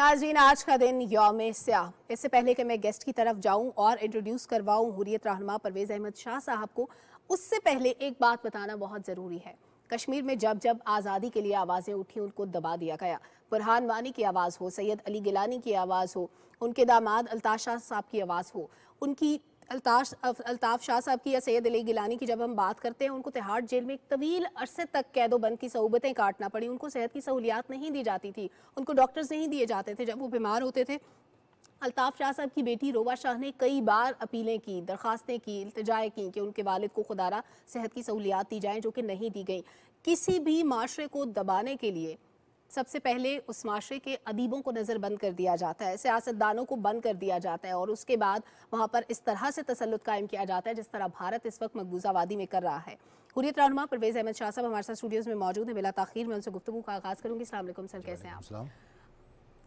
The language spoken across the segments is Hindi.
नाजीन आज का दिन योम स्याह। इससे पहले कि मैं गेस्ट की तरफ़ जाऊँ और इंट्रोड्यूस करवाऊं हुरियत रहनमा परवेज़ अहमद शाह साहब को, उससे पहले एक बात बताना बहुत ज़रूरी है। कश्मीर में जब जब आज़ादी के लिए आवाज़ें उठी, उनको दबा दिया गया। बुरहान वानी की आवाज़ हो, सैयद अली गिलानी की आवाज़ हो, उनके दामाद अल्ताश शाह साहब की आवाज़ हो, उनकी अल्ताश अल्ताफ़ शाह साहब की या सैयद अली गिलानी की जब हम बात करते हैं, उनको तिहाड़ जेल में एक तवील अरसे तक कैदो बंद की सहूबतें काटना पड़ी। उनको सेहत की सहूलियात नहीं दी जाती थी। उनको डॉक्टर्स नहीं दिए जाते थे जब वो बीमार होते थे। अल्ताफ़ शाह साहब की बेटी रोवा शाह ने कई बार अपीलें की दरख्वास्तें की, इल्तजाएँ की कि उनके वालिद को खुदारा सेहत की सहूलियात दी जाएँ, जो कि नहीं दी गई। किसी भी माशरे को दबाने के लिए सबसे पहले उस माशरे के अदीबों को नज़र बंद कर दिया जाता है सियासतदानों को बंद कर दिया जाता है और उसके बाद वहाँ पर इस तरह से तसलुत कायम किया जाता है जिस तरह भारत इस वक्त मकबूजा वादी में कर रहा है। हुरियत रहनुमा परवेज़ अहमद शाह साहब हमारे साथ स्टूडियोज़ में मौजूद है। बिला तखीर मैं उनसे गुफ्तु का आगाज़ करूँगी। असल सर कैसे हैं आप?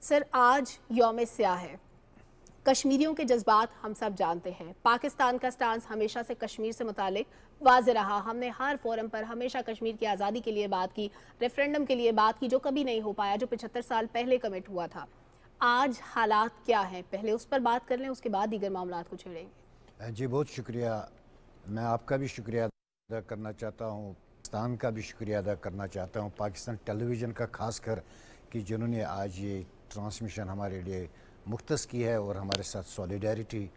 सर आज योम स्याह है। कश्मीरियों के जज्बात हम सब जानते हैं। पाकिस्तान का स्टांस हमेशा से कश्मीर से मुतालिक वाज रहा। हमने हर फोरम पर हमेशा कश्मीर की आज़ादी के लिए बात की रेफरेंडम के लिए बात की, जो कभी नहीं हो पाया, जो पचहत्तर साल पहले कमिट हुआ था। आज हालात क्या हैं? पहले उस पर बात कर लें, उसके बाद दीगर मामला को छेड़ेंगे। जी, बहुत शुक्रिया। मैं आपका भी शुक्रिया अदा करना चाहता हूँ, पाकिस्तान का भी शुक्रिया अदा करना चाहता हूँ। पाकिस्तान टेलीविज़न का खास कर कि जिन्होंने आज ये ट्रांसमिशन हमारे लिए मुख्त की है और हमारे साथ सॉलिडारिटी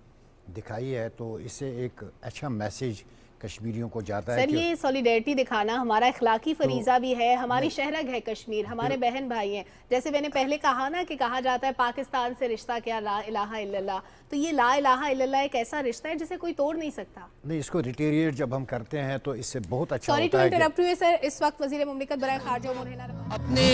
दिखाई है तो इससे एक अच्छा मैसेज कश्मीरियों को जाता सर है सर ये सॉलिडेरिटी दिखाना हमारा इखलाकी तो फरीजा तो, भी है। हमारी शहरग है कश्मीर हमारे बहन भाई हैं। जैसे मैंने पहले कहा ना कि कहा जाता है पाकिस्तान से रिश्ता क्या ला इलाहा इल्लल्लाह। तो ये ला इलाहा इल्लल्लाह एक ऐसा रिश्ता है जिसे कोई तोड़ नहीं सकता। नहीं इसको रिटेरिएट जब हम करते हैं तो इससे बहुत अच्छा sorry to interrupt you sir इस वक्त वज़ीर मुमलिकत बराए खारजा अपने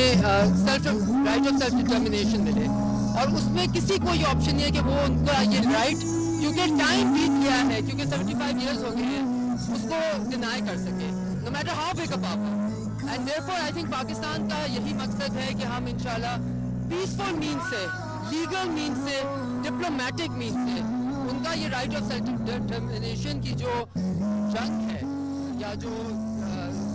और उसमें किसी को ये ऑप्शन नहीं है कि वो उनका ये राइट क्योंकि टाइम बीत गया है, क्योंकि 75 इयर्स हो गए हैं, उसको डिनाई कर सके। No matter how big power and therefore I think Pakistan का यही मकसद है कि हम इंशाल्लाह पीसफुल मीन से लीगल मीन से डिप्लोमेटिक मीन से, उनका ये राइट ऑफ़ सेल्फ डिटर्मिनेशन की जो जंग है, या जो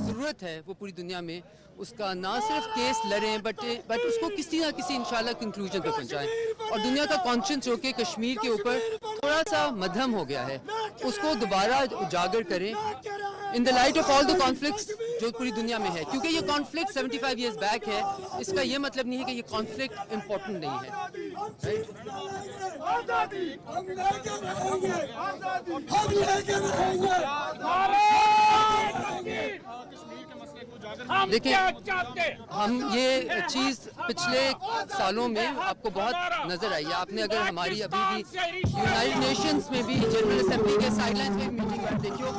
ज़रूरत है वो पूरी दुनिया में उसका ना सिर्फ़ केस लड़ें बट बट उसको किसी ना किसी इंशाल्लाह कंक्लूजन पे पहुंचाएँ। और दुनिया का कॉन्शियस जो कि कश्मीर के ऊपर थोड़ा सा मध्यम हो गया है। उसको दोबारा उजागर करें। In the light of all the conflict जो पूरी दुनिया में है क्योंकि ये कॉन्फ्लिक्ट 75 इयर्स बैक है इसका ये मतलब नहीं है कि ये कॉन्फ्लिक्ट इम्पोर्टेंट नहीं है। राइट देखिए हम ये चीज़ पिछले सालों में आपको बहुत नज़र आई। है आपने अगर हमारी अभी भी यूनाइटेड नेशंस में भी जनरल असेंबली के साइडलाइन में मीटिंग कर देखियो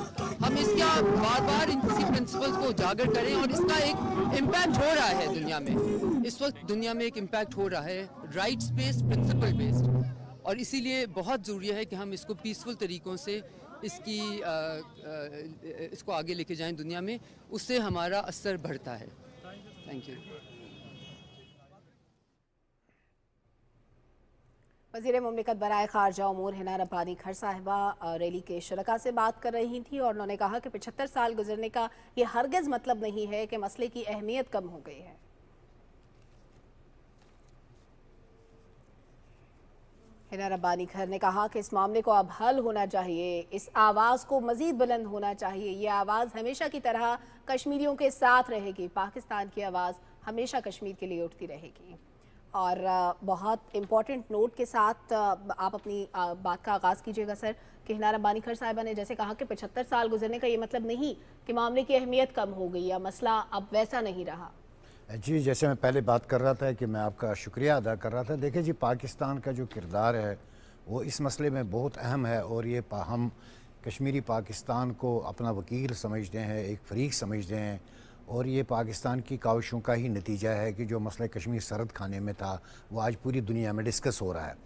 हम इसका बार बार इन किसी प्रिंसिपल्स को उजागर करें और इसका एक इम्पैक्ट हो रहा है दुनिया में। इस वक्त दुनिया में एक इम्पैक्ट हो रहा है राइट्स बेस्ड प्रिंसिपल बेस्ड और इसीलिए बहुत ज़रूरी है कि हम इसको पीसफुल तरीक़ों से इसकी आ, आ, इसको आगे लेके जाएँ दुनिया में उससे हमारा असर बढ़ता है। थैंक यू वज़ीर ममलिकत बरए खारजा उमूर हिना रब्बानी खर साहिबा रैली के शुरा से बात कर रही थी और उन्होंने कहा कि पचहत्तर साल गुजरने का ये हरगज़ मतलब नहीं है कि मसले की अहमियत कम हो गई है। हिना रब्बानी खर ने कहा कि इस मामले को अब हल होना चाहिए, इस आवाज़ को मज़ीद बुलंद होना चाहिए। ये आवाज़ हमेशा की तरह कश्मीरियों के साथ रहेगी, पाकिस्तान की आवाज़ हमेशा कश्मीर के लिए उठती रहेगी। और बहुत इंपॉर्टेंट नोट के साथ आप अपनी बात का आगाज़ कीजिएगा, सर, कि हिना रब्बानी खर साहिबा ने जैसे कहा कि पचहत्तर साल गुजरने का ये मतलब नहीं कि मामले की अहमियत कम हो गई या मसला अब वैसा नहीं रहा। जी, जैसे मैं पहले बात कर रहा था कि मैं आपका शुक्रिया अदा कर रहा था। देखिए जी, पाकिस्तान का जो किरदार है, वो इस मसले में बहुत अहम है और ये हम कश्मीरी पाकिस्तान को अपना वकील समझते हैं, एक फरीक समझते हैं और ये पाकिस्तान की काविशों का ही नतीजा है कि जो मसला कश्मीर सरहद खाने में था, वो आज पूरी दुनिया में डिस्कस हो रहा है।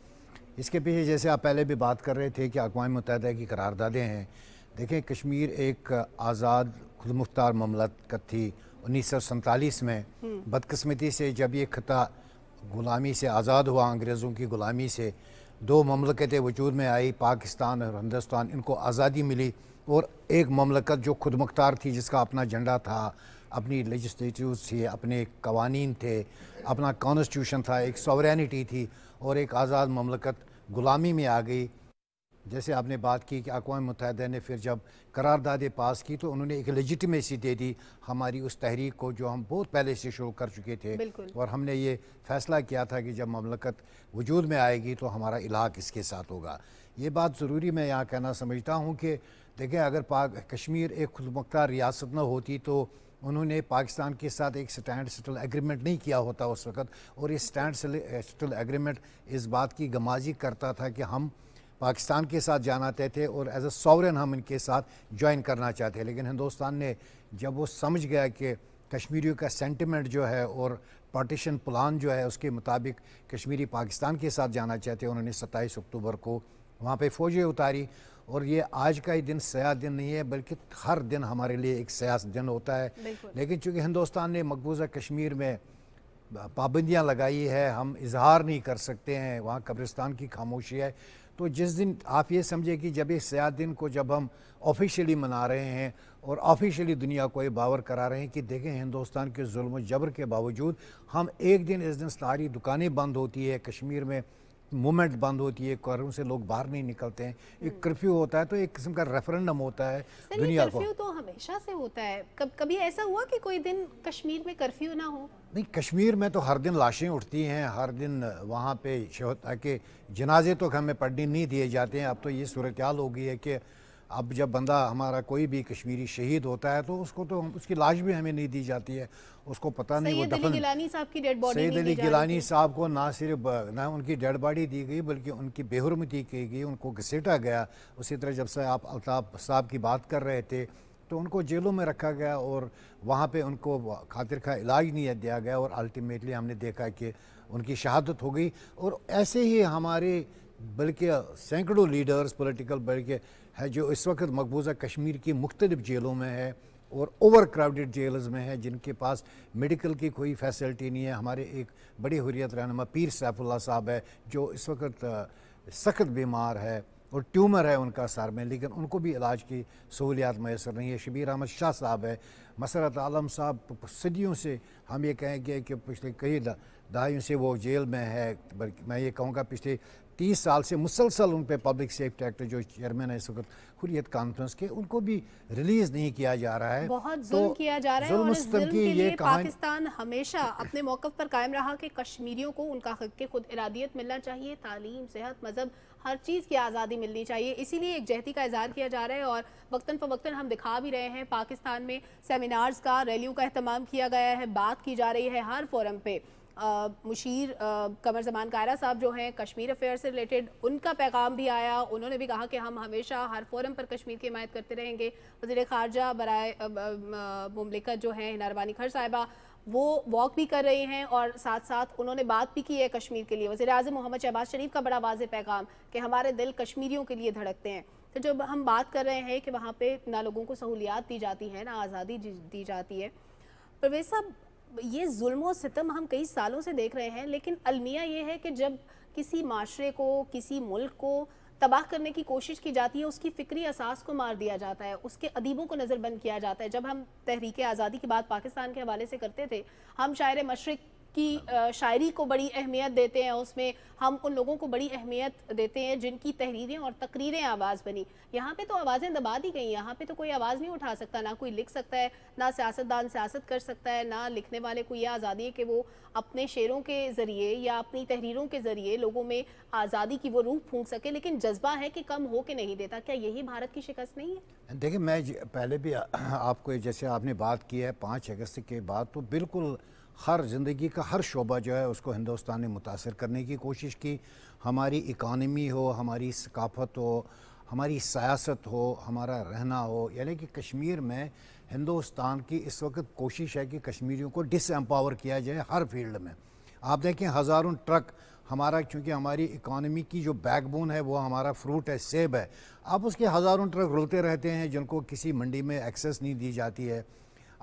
इसके पीछे जैसे आप पहले भी बात कर रहे थे कि अकवा मुतहदा की करारदादें हैं देखें कश्मीर एक आज़ाद खुद मुख्तार ममलकत थी उन्नीस में हम्म। बदकस्मती से जब ये खता ग़ुलामी से आज़ाद हुआ अंग्रेज़ों की ग़ुलामी से दो ममलकतें वजूद में आई पाकिस्तान और हिंदुस्तान इनको आज़ादी मिली और एक ममलकत जो खुद मुख्तार थी जिसका अपना झंडा था अपनी लेजिस्लेटिव थी अपने कवानीन थे अपना कॉन्स्टिट्यूशन था एक सॉवरेनिटी थी और एक आज़ाद ममलकत ग़ुलामी में आ गई जैसे आपने बात की कि अकवा मुतहदा ने फिर जब करारदादे पास की तो उन्होंने एक लेजिटमेसी दे दी हमारी उस तहरीक को जो हम बहुत पहले से शुरू कर चुके थे। और हमने ये फैसला किया था कि जब ममलकत वजूद में आएगी तो हमारा इलाक इसके साथ होगा। ये बात ज़रूरी मैं यहाँ कहना समझता हूँ कि देखें अगर पाक कश्मीर एक खुद मुख्तार रियासत न होती तो उन्होंने पाकिस्तान के साथ एक स्टैंड सेटल एग्रीमेंट नहीं किया होता उस वक्त। और ये स्टैंड सेटल एग्रीमेंट इस बात की गमाजी करता था कि हम पाकिस्तान के साथ जाना चाहते थे और एज ए सॉवरन हम इनके साथ ज्वाइन करना चाहते हैं। लेकिन हिंदुस्तान ने जब वो समझ गया कि कश्मीरियों का सेंटिमेंट जो है और पार्टीशन प्लान जो है उसके मुताबिक कश्मीरी पाकिस्तान के साथ जाना चाहते हैं उन्होंने सत्ताईस अक्टूबर को वहाँ पे फ़ौजें उतारी। और ये आज का ही दिन सयाह दिन नहीं है बल्कि हर दिन हमारे लिए एक सयास दिन होता है। लेकिन चूँकि हिंदुस्तान ने मकबूजा कश्मीर में पाबंदियाँ लगाई है, हम इजहार नहीं कर सकते हैं, वहाँ कब्रिस्तान की खामोशी है। तो जिस दिन आप ये समझे कि जब इस सयाह दिन को जब हम ऑफिशियली मना रहे हैं और ऑफिशियली दुनिया को ये बावर करा रहे हैं कि देखें हिंदुस्तान के जुल्म जबर के बावजूद हम एक दिन इस दिन सारी दुकानें बंद होती है, कश्मीर में मूवमेंट बंद होती है घरों से लोग बाहर नहीं निकलते हैं। एक कर्फ्यू होता है तो एक किस्म का रेफरेंडम होता है दुनिया को। तो हमेशा से होता है। कब कभी ऐसा हुआ कि कोई दिन कश्मीर में कर्फ्यू ना हो? नहीं कश्मीर में तो हर दिन लाशें उठती हैं हर दिन वहाँ पे होता है कि जनाजे तो हमें पढ़ने नहीं दिए जाते हैं। अब तो ये सूरत हो गई है कि अब जब बंदा हमारा कोई भी कश्मीरी शहीद होता है तो उसको तो उसकी लाश भी हमें नहीं दी जाती है। उसको पता नहीं वो दफन गिलानी साहब की डेड बॉडी सैद अली गिलानी साहब को ना सिर्फ़ ना उनकी डेड बॉडी दी गई बल्कि उनकी बेहरमती की गई उनको घसीटा गया। उसी तरह जब से आप अल्ताफ़ साहब की बात कर रहे थे तो उनको जेलों में रखा गया और वहाँ पे उनको खातिर का इलाज नहीं दिया गया और अल्टीमेटली हमने देखा कि उनकी शहादत हो गई। और ऐसे ही हमारे बल्कि सैकड़ों लीडर्स पॉलिटिकल बल्कि है, जो इस वक्त मकबूजा कश्मीर की मुख्तलिफ़ जेलों में है और ओवर क्राउडेड जेल्स में है, जिनके पास मेडिकल की कोई फैसिलिटी नहीं है। हमारे एक बड़ी हुरियत रहनमा पीर सैफुल्ला साहब है, जो इस वक्त सख्त बीमार है और ट्यूमर है उनका सर में, लेकिन उनको भी इलाज की सहूलियात मैसर नहीं है। शबीर अहमद शाह साहब है, मसरत आलम साहब, सदियों से हम ये कहेंगे कि पिछले कई दहाइयों से वो जेल में है मैं ये कहूँगा पिछले तीस साल से मुसलसल उन पर पब्लिक सेफ्टी एक्ट जो चेयरमैन है इस वक्त हुरियत कॉन्फ्रेंस के उनको भी रिलीज़ नहीं किया जा रहा है। बहुत जुल्म तो किया जा रहा है और इस जुल्म के लिए पाकिस्तान हमेशा अपने मौकफ पर कायम रहा कि कश्मीरियों को उनका हक के खुद इरादियत मिलना चाहिए तालीम सेहत मज़हब हर चीज़ की आज़ादी मिलनी चाहिए। इसीलिए एक जहती का इजहार किया जा रहा है और वक्ता फ़वक्ता हम दिखा भी रहे हैं पाकिस्तान में सेमिनार्स का रैलियों का अहतमाम किया गया है बात की जा रही है हर फोरम पे। मुशीर कमर जमान कायरा साहब जो हैं, कश्मीर अफेयर से रिलेटेड उनका पैगाम भी आया। उन्होंने भी कहा कि हम हमेशा हर फोरम पर कश्मीर की हिमायत करते रहेंगे। वज़ीर खारजा, बरए ममलिकत जो हैं नारबानी खर साहिबा, वो वॉक भी कर रही हैं और साथ साथ उन्होंने बात भी की है कश्मीर के लिए। वजी अजम मोहम्मद शहबाज शरीफ का बड़ा वाज पैगाम कि हमारे दिल कश्मीरियों के लिए धड़कते हैं। तो जब हम बात कर रहे हैं कि वहाँ पे ना लोगों को सहूलियात दी जाती हैं, ना आज़ादी दी जाती है, परवेज साहब ये जुल्म सितम हम कई सालों से देख रहे हैं, लेकिन अलमिया ये है कि जब किसी माशरे को, किसी मुल्क को तबाह करने की कोशिश की जाती है, उसकी फिक्री असास को मार दिया जाता है, उसके अदीबों को नज़रबंद किया जाता है। जब हम तहरीक आज़ादी की बात पाकिस्तान के हवाले से करते थे, हम शायर मशरक़ की शायरी को बड़ी अहमियत देते हैं, उसमें हम उन लोगों को बड़ी अहमियत देते हैं जिनकी तहरीरें और तकरीरें आवाज़ बनी। यहाँ पे तो आवाज़ें दबा दी गई यहाँ पे तो कोई आवाज़ नहीं उठा सकता, ना कोई लिख सकता है, ना सियासतदान सियासत कर सकता है, ना लिखने वाले को यह आज़ादी है कि वो अपने शेरों के ज़रिए या अपनी तहरीरों के ज़रिए लोगों में आज़ादी की वो रूह फूंक सके, लेकिन जज्बा है कि कम हो के नहीं देता। क्या यही भारत की शिकस्त नहीं है? देखिए, मैं पहले भी आपको जैसे आपने बात की है, पाँच अगस्त के बाद तो बिल्कुल हर ज़िंदगी का हर शोबा जो है उसको हिंदुस्तान ने मुतासर करने की कोशिश की। हमारी इकानमी हो, हमारी सकाफ़त हो, हमारी सियासत हो, हमारा रहना हो, यानी कि कश्मीर में हिंदुस्तान की इस वक्त कोशिश है कि कश्मीरियों को डिसम्पावर किया जाए हर फ़ील्ड में। आप देखें हज़ारों ट्रक हमारा, क्योंकि हमारी इकानमी की जो बैकबोन है वो हमारा फ्रूट है, सेब है। आप उसके हज़ारों ट्रक रुलते रहते हैं जिनको किसी मंडी में एक्सेस नहीं दी जाती है।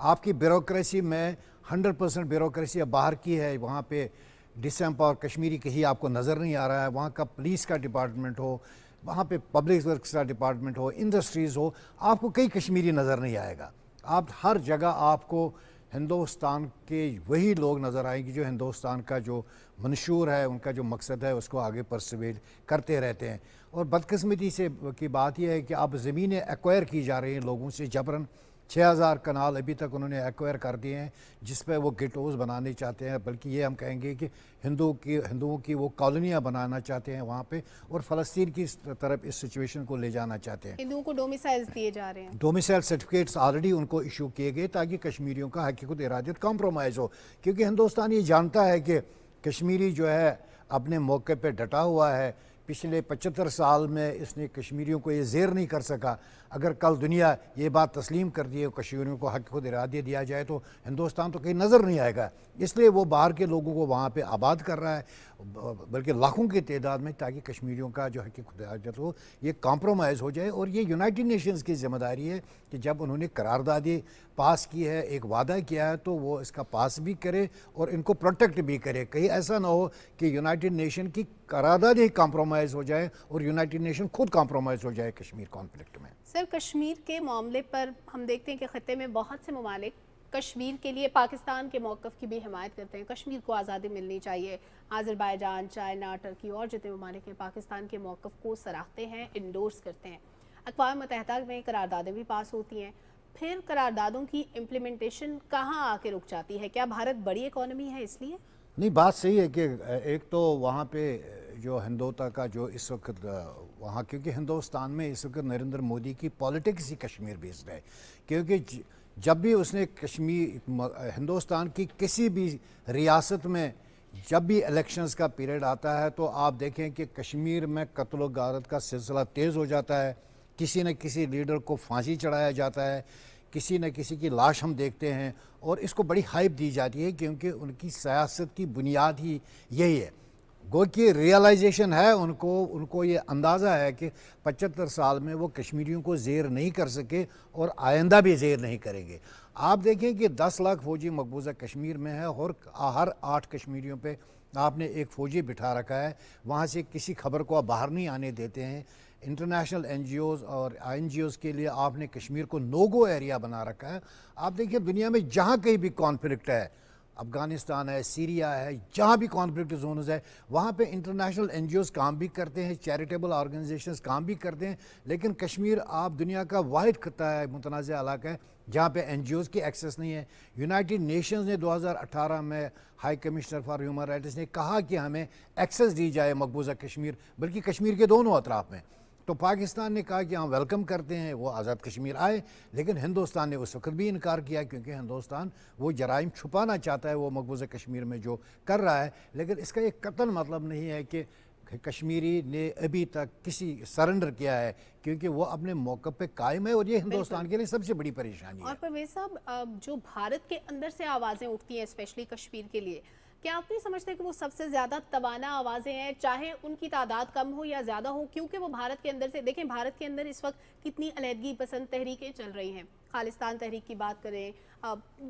आपकी ब्यूरोक्रेसी में हंड्रेड परसेंट ब्यूरोक्रेसी बाहर की है, वहाँ पे डिसम्पावर कश्मीरी कहीं आपको नज़र नहीं आ रहा है, वहाँ का पुलिस का डिपार्टमेंट हो, वहाँ पे पब्लिक वर्क्स का डिपार्टमेंट हो इंडस्ट्रीज़ हो, आपको कई कश्मीरी नज़र नहीं आएगा। आप हर जगह आपको हिंदुस्तान के वही लोग नज़र आएँगे जो हिंदुस्तान का जो मंशूर है, उनका जो मकसद है, उसको आगे परसवेट करते रहते हैं। और बदकस्मती से की बात यह है कि अब ज़मीनें एक्वायर की जा रही हैं लोगों से जबरन। छः हज़ार कनाल अभी तक उन्होंने एक्वायर कर दिए हैं जिस पर वो गेटोज़ बनाने चाहते हैं। बल्कि ये हम कहेंगे कि हिंदुओं की हिंदुओं की वो कॉलोनियाँ बनाना चाहते हैं वहाँ पे और फ़लस्तीन की तरफ़ इस सिचुएशन को ले जाना चाहते हैं। हिंदुओं को डोमिसाइल्स दिए जा रहे हैं। डोमिसाइल सर्टिफिकेट्स ऑलरेडी उनको इशू किए गए ताकि कश्मीरियों का हकीकत इरादत कॉम्प्रोमाइज़ हो। क्योंकि हिंदुस्तान ये जानता है कि कश्मीरी जो है अपने मौके पर डटा हुआ है पिछले पचहत्तर साल में इसने कश्मीरियों को ये जेर नहीं कर सका। अगर कल दुनिया ये बात तस्लीम कर दिए कश्मीरियों को हक खुद इरादे दिया जाए तो हिंदुस्तान तो कहीं नज़र नहीं आएगा। इसलिए वो बाहर के लोगों को वहाँ पे आबाद कर रहा है, बल्कि लाखों की तादाद में, ताकि कश्मीरियों का जो हक खुद इरादत हो ये कॉम्प्रोमाइज़ हो जाए। और ये यूनाइटेड नेशंस की ज़िम्मेदारी है कि जब उन्होंने करारदादी पास की है, एक वादा किया है तो वो इसका पास भी करे और इनको प्रोटेक्ट भी करे। कहीं ऐसा ना हो कि यूनाइटेड नेशन की करारदादी कॉम्प्रोमाइज़ हो जाए और यूनाइटेड नेशन खुद कॉम्प्रोमाइज़ हो जाए कश्मीर कॉन्फ्लिक्ट में। सर कश्मीर के मामले पर हम देखते हैं कि ख़त्े में बहुत से ममालिक कश्मीर के लिए पाकिस्तान के मौक़ की भी हमायत करते हैं। कश्मीर को आज़ादी मिलनी चाहिए। आज़रबाईजान चाइना टर्की और जितने ममालिक हैं पाकिस्तान के मौक़ को सराहते हैं इंडोर्स करते हैं। अकवा मतहदा में करारदादें भी पास होती हैं। फिर करारदादों की इम्प्लीमेंटेशन कहाँ आके रुक जाती है? क्या भारत बड़ी इकोनॉमी है इसलिए? नहीं बात सही है कि एक तो वहाँ पे जो हिंदोता का जो इस वक्त वहाँ, क्योंकि हिंदुस्तान में इस वक्त नरेंद्र मोदी की पॉलिटिक्स ही कश्मीर बेस्ड है। क्योंकि जब भी उसने कश्मीर हिंदुस्तान की किसी भी रियासत में जब भी इलेक्शंस का पीरियड आता है तो आप देखें कि कश्मीर में कत्ल गारत का सिलसिला तेज़ हो जाता है। किसी न किसी लीडर को फांसी चढ़ाया जाता है। किसी न किसी की लाश हम देखते हैं और इसको बड़ी हाइप दी जाती है, क्योंकि उनकी सियासत की बुनियाद ही यही है। गो कि रियलाइजेशन है, उनको उनको ये अंदाज़ा है कि पचहत्तर साल में वो कश्मीरियों को जेर नहीं कर सके और आइंदा भी जेर नहीं करेंगे। आप देखें कि 10 लाख फौजी मकबूजा कश्मीर में है और हर आठ कश्मीरियों पे आपने एक फ़ौजी बिठा रखा है। वहाँ से किसी खबर को आप बाहर नहीं आने देते हैं। इंटरनेशनल एन और आई के लिए आपने कश्मीर को नोगो एरिया बना रखा है। आप देखिए दुनिया में जहाँ कहीं भी कॉन्फ्लिक्ट है अफ़गानिस्तान है, सीरिया है, जहाँ भी कॉन्फ्लिक्ट जोन है, वहाँ पे इंटरनेशनल एन काम भी करते हैं चैरिटेबल ऑर्गेनाइजेशन काम भी करते हैं, लेकिन कश्मीर आप दुनिया का वाद खत्ता है मुतनाज़ इलाका है, जहाँ पे एन की एक्सेस नहीं है। यूनाइटेड नेशंस ने 2018 में high commissioner for human rights ने कहा कि हमें एक्सेस दी जाए मकबूजा कश्मीर, बल्कि कश्मीर के दोनों अतराफ़ में। तो पाकिस्तान ने कहा कि हम वेलकम करते हैं वो आज़ाद कश्मीर आए लेकिन हिंदुस्तान ने उस वक्त भी इनकार किया क्योंकि हिंदुस्तान वो जराइम छुपाना चाहता है वो मकबूज़ कश्मीर में जो कर रहा है। लेकिन इसका एक कतन मतलब नहीं है कि कश्मीरी ने अभी तक किसी सरेंडर किया है क्योंकि वो अपने मौके पे कायम है और ये हिंदुस्तान के लिए सबसे बड़ी परेशानी और है। और परवेज साहब जो भारत के अंदर से आवाज़ें उठती हैं स्पेशली कश्मीर के लिए क्या आप नहीं समझते कि वो सबसे ज़्यादा तबाना आवाज़ें हैं? चाहे उनकी तादाद कम हो या ज़्यादा हो, क्योंकि वो भारत के अंदर से, देखें, भारत के अंदर इस वक्त कितनी अलीहदगी पसंद तहरीकें चल रही हैं। खालिस्तान तहरीक की बात करें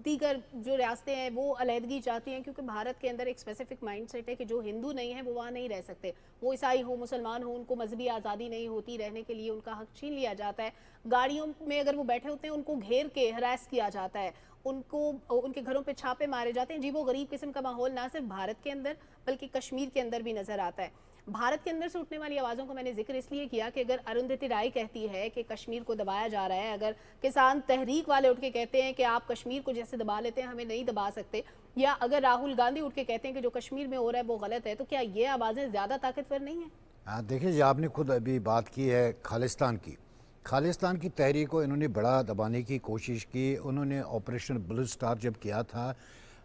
दीगर जो रियासतें हैं, वो अलीहदगी चाहती हैं क्योंकि भारत के अंदर एक स्पेसिफिक माइंड सेट है कि जो हिंदू नहीं है, वो वहाँ नहीं रह सकते। वो ईसाई हो, मुसलमान हो, उनको मजहबी आज़ादी नहीं होती, रहने के लिए उनका हक छीन लिया जाता है। गाड़ियों में अगर वो बैठे होते हैं, उनको घेर के हरास किया जाता है। उनको, उनके घरों पे छापे मारे जाते हैं। जी, वो गरीब किस्म का माहौल ना सिर्फ़ भारत के अंदर, बल्कि कश्मीर के अंदर भी नज़र आता है। भारत के अंदर से उठने वाली आवाज़ों को मैंने ज़िक्र इसलिए किया कि अगर अरुंधति राय कहती है कि कश्मीर को दबाया जा रहा है अगर किसान तहरीक वाले उठ के कहते हैं कि आप कश्मीर को जैसे दबा लेते हैं हमें नहीं दबा सकते या अगर राहुल गांधी उठ के कहते हैं कि जो कश्मीर में हो रहा है वो गलत है तो क्या ये आवाज़ें ज़्यादा ताकतवर नहीं है? हाँ, देखिए जी आपने खुद अभी बात की है खालिस्तान की। खालिस्तान की तहरीक को इन्होंने बड़ा दबाने की कोशिश की। उन्होंने ऑपरेशन ब्लू स्टार जब किया था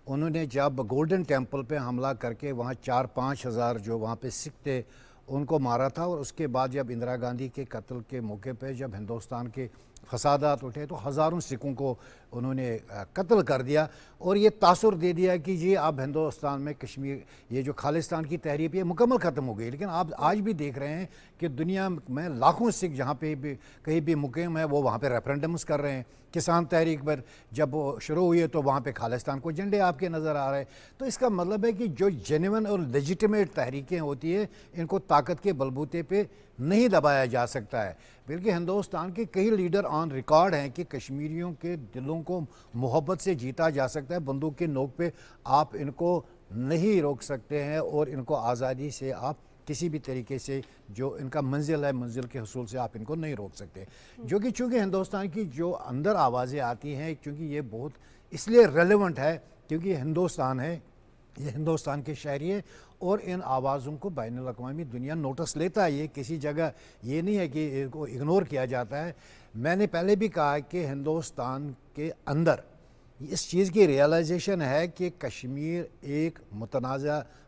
उन्होंने जब गोल्डन टेंपल पे हमला करके वहाँ चार पाँच हज़ार जो वहाँ पे सिख थे, उनको मारा था और उसके बाद जब इंदिरा गांधी के कत्ल के मौके पे जब हिंदुस्तान के फसादात उठे तो हज़ारों सिखों को उन्होंने कत्ल कर दिया और ये तासर दे दिया कि ये अब हिंदुस्तान में कश्मीर, ये जो खालिस्तान की तहरीप ये मुकम्मल ख़त्म हो गई। लेकिन आप आज भी देख रहे हैं कि दुनिया में लाखों सिख जहाँ पे भी, कहीं भी मुकम है, वो वहाँ पे रेफरेंडम्स कर रहे हैं। किसान तहरीक पर जब वो शुरू हुई है तो वहाँ पे खालिस्तान को झंडे आपके नज़र आ रहे हैं। तो इसका मतलब है कि जो जेनवन और लेजिटमेट तहरीकें होती हैं, इनको ताकत के बलबूते पे नहीं दबाया जा सकता है। बल्कि हिंदुस्तान के कई लीडर ऑन रिकॉर्ड हैं कि कश्मीरियों के दिलों को मोहब्बत से जीता जा सकता है। बंदूक के नोक पे आप इनको नहीं रोक सकते हैं और इनको आज़ादी से आप किसी भी तरीके से जो इनका मंजिल है, मंजिल के हसूल से आप इनको नहीं रोक सकते। जो कि चूँकि हिंदुस्तान की जो अंदर आवाज़ें आती हैं क्योंकि ये बहुत इसलिए रेलिवेंट है क्योंकि हिंदुस्तान है, ये हिंदुस्तान के शहरी है और इन आवाज़ों को बैन अवी दुनिया नोटिस लेता है। ये किसी जगह ये नहीं है कि इनको इग्नोर किया जाता है। मैंने पहले भी कहा कि हिंदुस्तान के अंदर इस चीज़ की रियलाइजेशन है कि कश्मीर एक मुतनाज़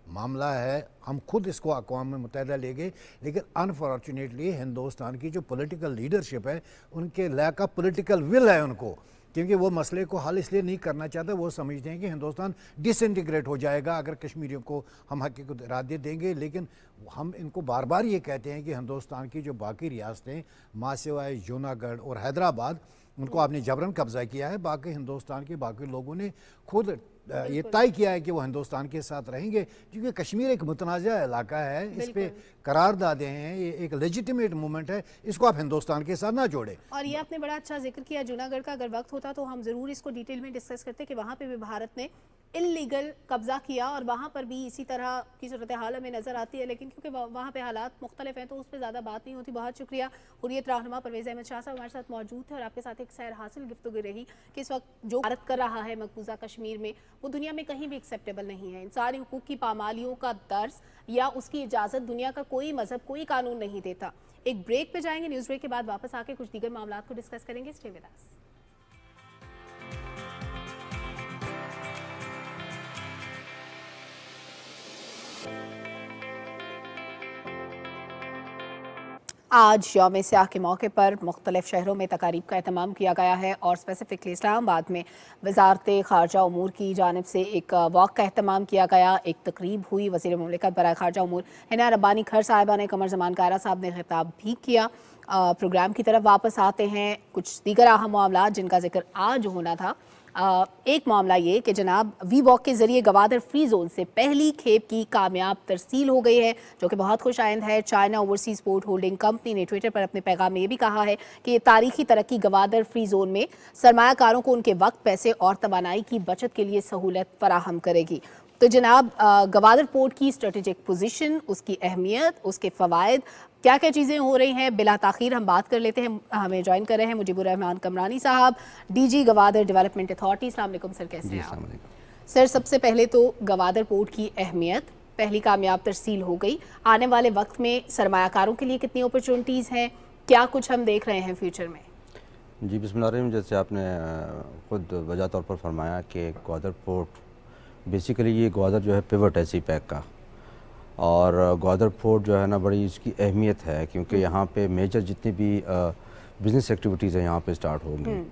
मामला है। हम खुद इसको अकवा मुतह ले गए, लेकिन अनफॉर्चुनेटली हिंदुस्तान की जो पॉलिटिकल लीडरशिप है, उनके लैक ऑफ़ पॉलिटिकल विल है उनको। क्योंकि वो मसले को हल इसलिए नहीं करना चाहते, वो समझते हैं कि हिंदुस्तान डिसइंटीग्रेट हो जाएगा अगर कश्मीरियों को हम हकीकत इरादे देंगे। लेकिन हम इनको बार बार ये कहते हैं कि हिंदुस्तान की जो बाकी रियासतें मासेवाए जूनागढ़ और हैदराबाद, उनको आपने जबरन कब्जा किया है। बाकी हिंदुस्तान के बाकी लोगों ने खुद ये तय किया है कि वो हिंदुस्तान के साथ रहेंगे क्योंकि कश्मीर एक मुतनाज़ इलाका है इस पर करारदादे हैं ये एक लेजिटिमेट मूवमेंट है इसको आप हिंदुस्तान के साथ ना जोड़े। और ये आपने बड़ा अच्छा ज़िक्र किया जूनागढ़ का अगर वक्त होता तो हम ज़रूर इसको डिटेल में डिस्कस करते कि वहाँ पे भी भारत ने इलीगल कब्जा किया और वहाँ पर भी इसी तरह की सूरत हाल हमें नज़र आती है, लेकिन क्योंकि वहाँ पे हालात मुख्तलिफ़ हैं तो उस पर ज़्यादा बात नहीं होती। बहुत शुक्रिया। हुरियत रहनुमा परवेज़ अहमद शाह साहब हमारे साथ मौजूद थे और आपके साथ एक सैर हासिल गुफ्तु रही कि इस वक्त जो भारत कर रहा है मकबूजा कश्मीर में, वो दुनिया में कहीं भी एक्सेप्टेबल नहीं है। इंसानी हकूक़ की पामालियों का दर्ज या उसकी इजाज़त दुनिया का कोई मज़हब, कोई कानून नहीं देता। एक ब्रेक पर जाएँगे न्यूज़ ब्रेक के बाद वापस आके कुछ दीगर मामला को डिस्कस करेंगे। स्टे विद आज योम स्याह के मौके पर मुख्तलिफ़ शहरों में तकारीब का अहतमाम किया गया है और स्पेसिफिकली इस्लामाबाद में वजारत खारजा अमूर की जानब से एक वॉक का अहतमाम किया गया। एक तकरीब हुई वजी ममलिकत बर खारजा अमूर हिना रब्बानी खर साहिबा ने कमर जमान कारा साहब ने खिताब भी किया। प्रोग्राम की तरफ़ वापस आते हैं। कुछ दीगर अहम मामला जिनका ज़िक्र आज होना था एक मामला ये कि जनाब, वी वॉक के ज़रिए गवादर फ्री जोन से पहली खेप की कामयाब तरसील हो गई है, जो कि बहुत खुश आइंद है। China overseas port holding company ने ट्विटर पर अपने पैगाम में ये भी कहा है कि ये तारीखी तरक्की गवादर फ्री जोन में सरमाकारों को उनके वक्त पैसे और तोानाई की बचत के लिए सहूलत फराहम करेगी। तो जनाब गवादर पोर्ट की स्ट्रेटेजिक पोजीशन उसकी अहमियत, उसके फ़वाद क्या क्या चीज़ें हो रही हैं? बिला ताखिर हम बात कर लेते हैं। हमें ज्वाइन कर रहे हैं मुजीबुररहमान कमरानी साहब डीजी गवादर डेवलपमेंट अथॉरिटी अलैक्म सर कैसे हैं सर सबसे पहले तो गवादर पोर्ट की अहमियत। पहली कामयाब तरसील हो गई। आने वाले वक्त में सरमाकारों के लिए कितनी अपॉर्चुनिटीज़ हैं? क्या कुछ हम देख रहे हैं फ्यूचर में? जी बिस्मिल्लाह जैसे आपने खुद वजह तौर पर फरमाया कि ग्वादर पोर्ट बेसिकली ये ग्वादर जो है पिवट है सी पैक का। और ग्वादर फोर्ट जो है ना बड़ी इसकी अहमियत है क्योंकि हम्म। यहाँ पे मेजर जितनी भी बिज़नेस एक्टिविटीज़ हैं यहाँ पे स्टार्ट होंगी हम्म।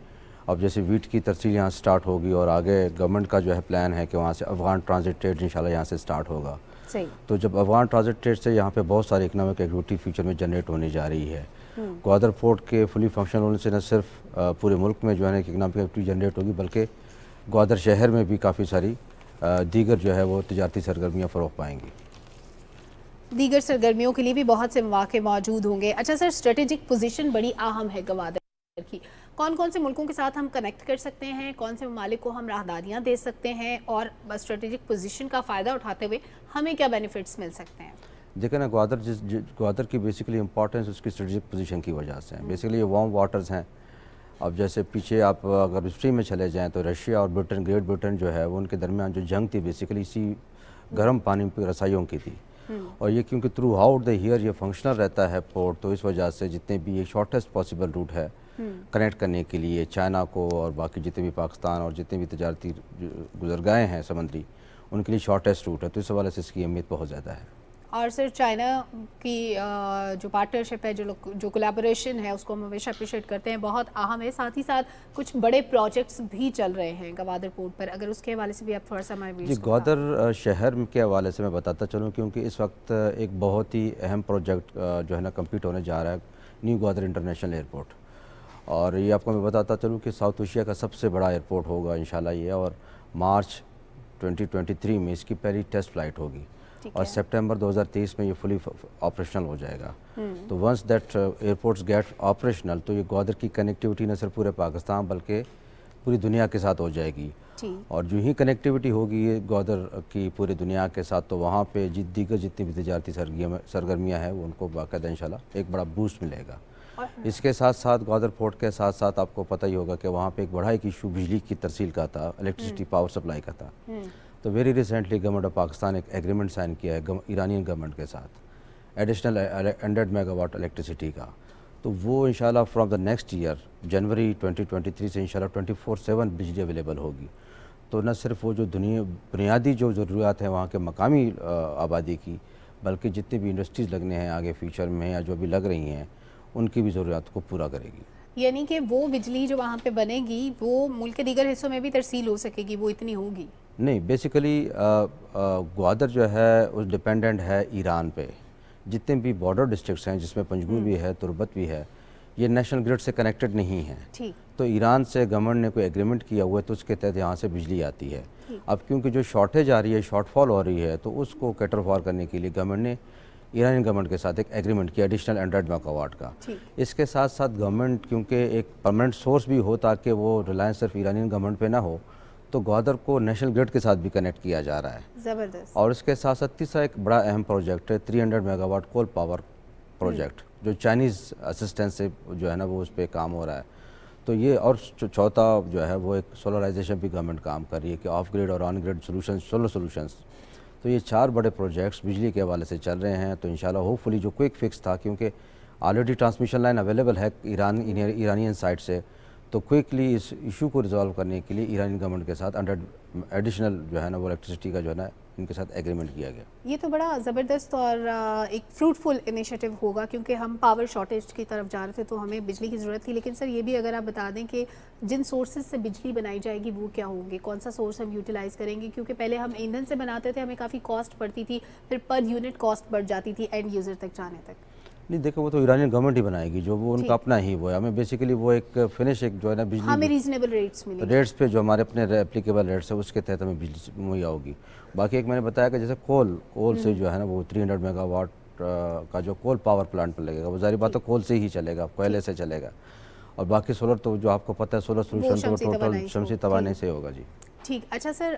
अब जैसे वीट की तरसील यहाँ स्टार्ट होगी और आगे गवर्नमेंट का जो है प्लान है कि वहाँ से अफगान ट्रांजिट ट्रेड इन इंशाल्लाह यहाँ से स्टार्ट होगा सही तो जब अफगान ट्रांजिट ट्रेड से यहाँ पे बहुत सारी इकनॉमिक एक्टिविटी फ्यूचर में जनरेट होने जा रही है हम्म। ग्वादर फोर्ट के फुली फ़ंक्शन होने से न सिर्फ़ पूरे मुल्क में जो है ना इकनॉमिक एक्टिविटी जनरेट होगी बल्कि ग्वादर शहर में भी काफ़ी सारी दीगर जो है वो तजारती सरगर्मियाँ फ़रोग पाएँगी दीगर सरगर्मियों के लिए भी बहुत से मौके मौजूद होंगे। अच्छा सर स्ट्रेटेजिक पोजीशन बड़ी अहम है गवादर की। कौन कौन से मुल्कों के साथ हम कनेक्ट कर सकते हैं? कौन से ममालिक को हम राहदारियाँ दे सकते हैं? और स्ट्रेटेजिक पोजीशन का फ़ायदा उठाते हुए हमें क्या बेनिफिट्स मिल सकते हैं? देखिए ना, ग्वादर जिस ग्वादर की बेसिकली इंपॉर्टेंस उसकी स्ट्रेटेजिक पोजीशन की वजह से है। बेसिकली ये वार्म वाटर्स हैं। अब जैसे पीछे आप अगर हिस्ट्री में चले जाएँ तो रशिया और ब्रिटेन, ग्रेट ब्रिटेन जो है, वो उनके दरमियान जो जंग थी बेसिकली इसी गर्म पानी रसाइयों की थी। और ये क्योंकि थ्रू आउट द ईयर ये फंक्शनल रहता है पोर्ट तो इस वजह से जितने भी ये शॉर्टेस्ट पॉसिबल रूट है कनेक्ट हम्म। करने के लिए चाइना को और बाकी जितने भी पाकिस्तान और जितने भी तजारती गुजरगाहें हैं समंदरी उनके लिए शॉर्टेस्ट रूट है तो इस हवाले से इसकी अहमियत बहुत ज़्यादा है और सर चाइना की जो पार्टनरशिप है जो जो कोलेबोरेशन है उसको हम हमेशा अप्रिशिएट करते हैं। बहुत अहम है। साथ ही साथ कुछ बड़े प्रोजेक्ट्स भी चल रहे हैं गवादर पोर्ट पर। अगर उसके हवाले से भी आप थोड़ा सा हमारे जी ग्वादर शहर के हवाले से मैं बताता चलूँ क्योंकि इस वक्त एक बहुत ही अहम प्रोजेक्ट जो है ना कंप्लीट होने जा रहा है न्यू ग्वादर इंटरनेशनल एयरपोर्ट और ये आपको मैं बताता चलूँ कि साउथ एशिया का सबसे बड़ा एयरपोर्ट होगा इन ये और मार्च 2023 में इसकी पहली टेस्ट फ़्लाइट होगी। और सितंबर 2023 में ये फुली ऑपरेशनल हो जाएगा। तो once that airports get operational तो ये ग्वादर की कनेक्टिविटी न सिर्फ़ पूरे पाकिस्तान बल्कि पूरी दुनिया के साथ हो जाएगी। और जो ही कनेक्टिविटी होगी ये ग्वादर की पूरी दुनिया के साथ तो वहाँ पे दीगर जितनी भी तजारती सरगर्मियाँ हैं उनको बाकायदा इंशाल्लाह एक बड़ा बूस्ट मिलेगा। इसके साथ साथ ग्वादर फोर्ट के साथ साथ आपको पता ही होगा कि वहाँ पे एक बड़ा एक इशू बिजली की तरसील का था इलेक्ट्रिसिटी पावर सप्लाई का था। हम्म। तो very recently government of Pakistan एक एग्रीमेंट साइन किया है ईरानियन गवर्नमेंट के साथ एडिशनल हंड्रेड मेगावाट इलेक्ट्रिसिटी का। तो वो इंशाल्लाह फ्रॉम द नेक्स्ट ईयर जनवरी 2023 से इंशाल्लाह 24/7 बिजली अवेलेबल होगी। तो न सिर्फ़ वो जो दुनिया बुनियादी जो ज़रूरियात हैं वहाँ के मकामी आबादी की, बल्कि जितनी भी इंडस्ट्रीज़ लगने हैं आगे फ्यूचर में या जो भी लग रही हैं, उनकी भी ज़रूरत को पूरा करेगी। यानी कि वो बिजली जो वहाँ पे बनेगी, वो मुल्क के दीगर हिस्सों में भी तरसील हो सकेगी, वो इतनी होगी। नहीं बेसिकली ग्वादर जो है उस डिपेंडेंट है ईरान पे। जितने भी बॉर्डर डिस्ट्रिक्ट्स हैं जिसमें पंजगुर भी है तुरबत भी है ये नेशनल ग्रिड से कनेक्टेड नहीं है। तो ईरान से गवर्नमेंट ने कोई एग्रीमेंट किया हुआ है तो उसके तहत यहाँ से बिजली आती है। अब क्योंकि जो शॉर्टेज आ रही है शॉर्टफॉल हो रही है तो उसको कैटर फॉर करने के लिए गवर्नमेंट ने ईरानी गवर्नमेंट के साथ एक एग्रीमेंट किया एडिशनल हंड्रेड मेगावाट का। इसके साथ साथ गवर्नमेंट क्योंकि एक परमानेंट सोर्स भी हो ताकि वो रिलायंस सिर्फ़ ईरानी गवर्नमेंट पे ना हो तो ग्वादर को नेशनल ग्रिड के साथ भी कनेक्ट किया जा रहा है। ज़बरदस्त। और इसके साथ साथ तीसरा एक बड़ा अहम प्रोजेक्ट है 300 मेगावाट कोल पावर प्रोजेक्ट जो चाइनीज़ असिस्टेंस से जो है ना वो उस पर काम हो रहा है। तो ये और चौथा जो है वो एक सोलराइजेशन भी गवर्नमेंट काम कर रही है कि ऑफ़ ग्रिड और on grid solution solar solutions तो ये चार बड़े प्रोजेक्ट्स बिजली के हवाले से चल रहे हैं तो इंशाल्लाह होपफुली जो क्विक फिक्स था क्योंकि ऑलरेडी ट्रांसमिशन लाइन अवेलेबल है ईरान ईरानियन साइड से तो क्विकली इस इशू को रिजॉल्व करने के लिए ईरानी गवर्नमेंट के साथ अंडर एडिशनल जो है ना वो इलेक्ट्रिसिटी का जो है ना इनके साथ एग्रीमेंट किया गया। ये तो बड़ा ज़बरदस्त और एक फ्रूटफुल इनिशिएटिव होगा क्योंकि हम पावर शॉर्टेज की तरफ़ जा रहे थे तो हमें बिजली की ज़रूरत थी। लेकिन सर, ये भी अगर आप बता दें कि जिन सोर्सेज से बिजली बनाई जाएगी, वो क्या होंगे? कौन सा सोर्स हम यूटिलाइज़ करेंगे? क्योंकि पहले हम ईंधन से बनाते थे, हमें काफ़ी कॉस्ट पड़ती थी, फिर पर यूनिट कॉस्ट बढ़ जाती थी एंड यूज़र तक जाने तक। नहीं देखो वो तो ईरानी गवर्नमेंट ही बनाएगी जो वो उनका अपना ही वो है। हमें बेसिकली वो एक फिनिश एक जो है ना बिजली हमें रीजनेबल रेट्स मिलेंगे। रेट्स पे जो हमारे अपने एप्लीकेबल रेट्स है उसके तहत हमें बिजली मुहैया होगी बाकी एक मैंने बताया कि जैसे कोल कोल से हम्म। जो है ना वो 300 मेगावाट का जो कोल पावर प्लांट पर लगेगा। वो जारी बात है कोल से ही चलेगा कोयले से चलेगा। और बाकी सोलर तो जो आपको पता है सोलर सोल्यूशन तो टोटल शमसी तवाने से होगा जी। ठीक। अच्छा सर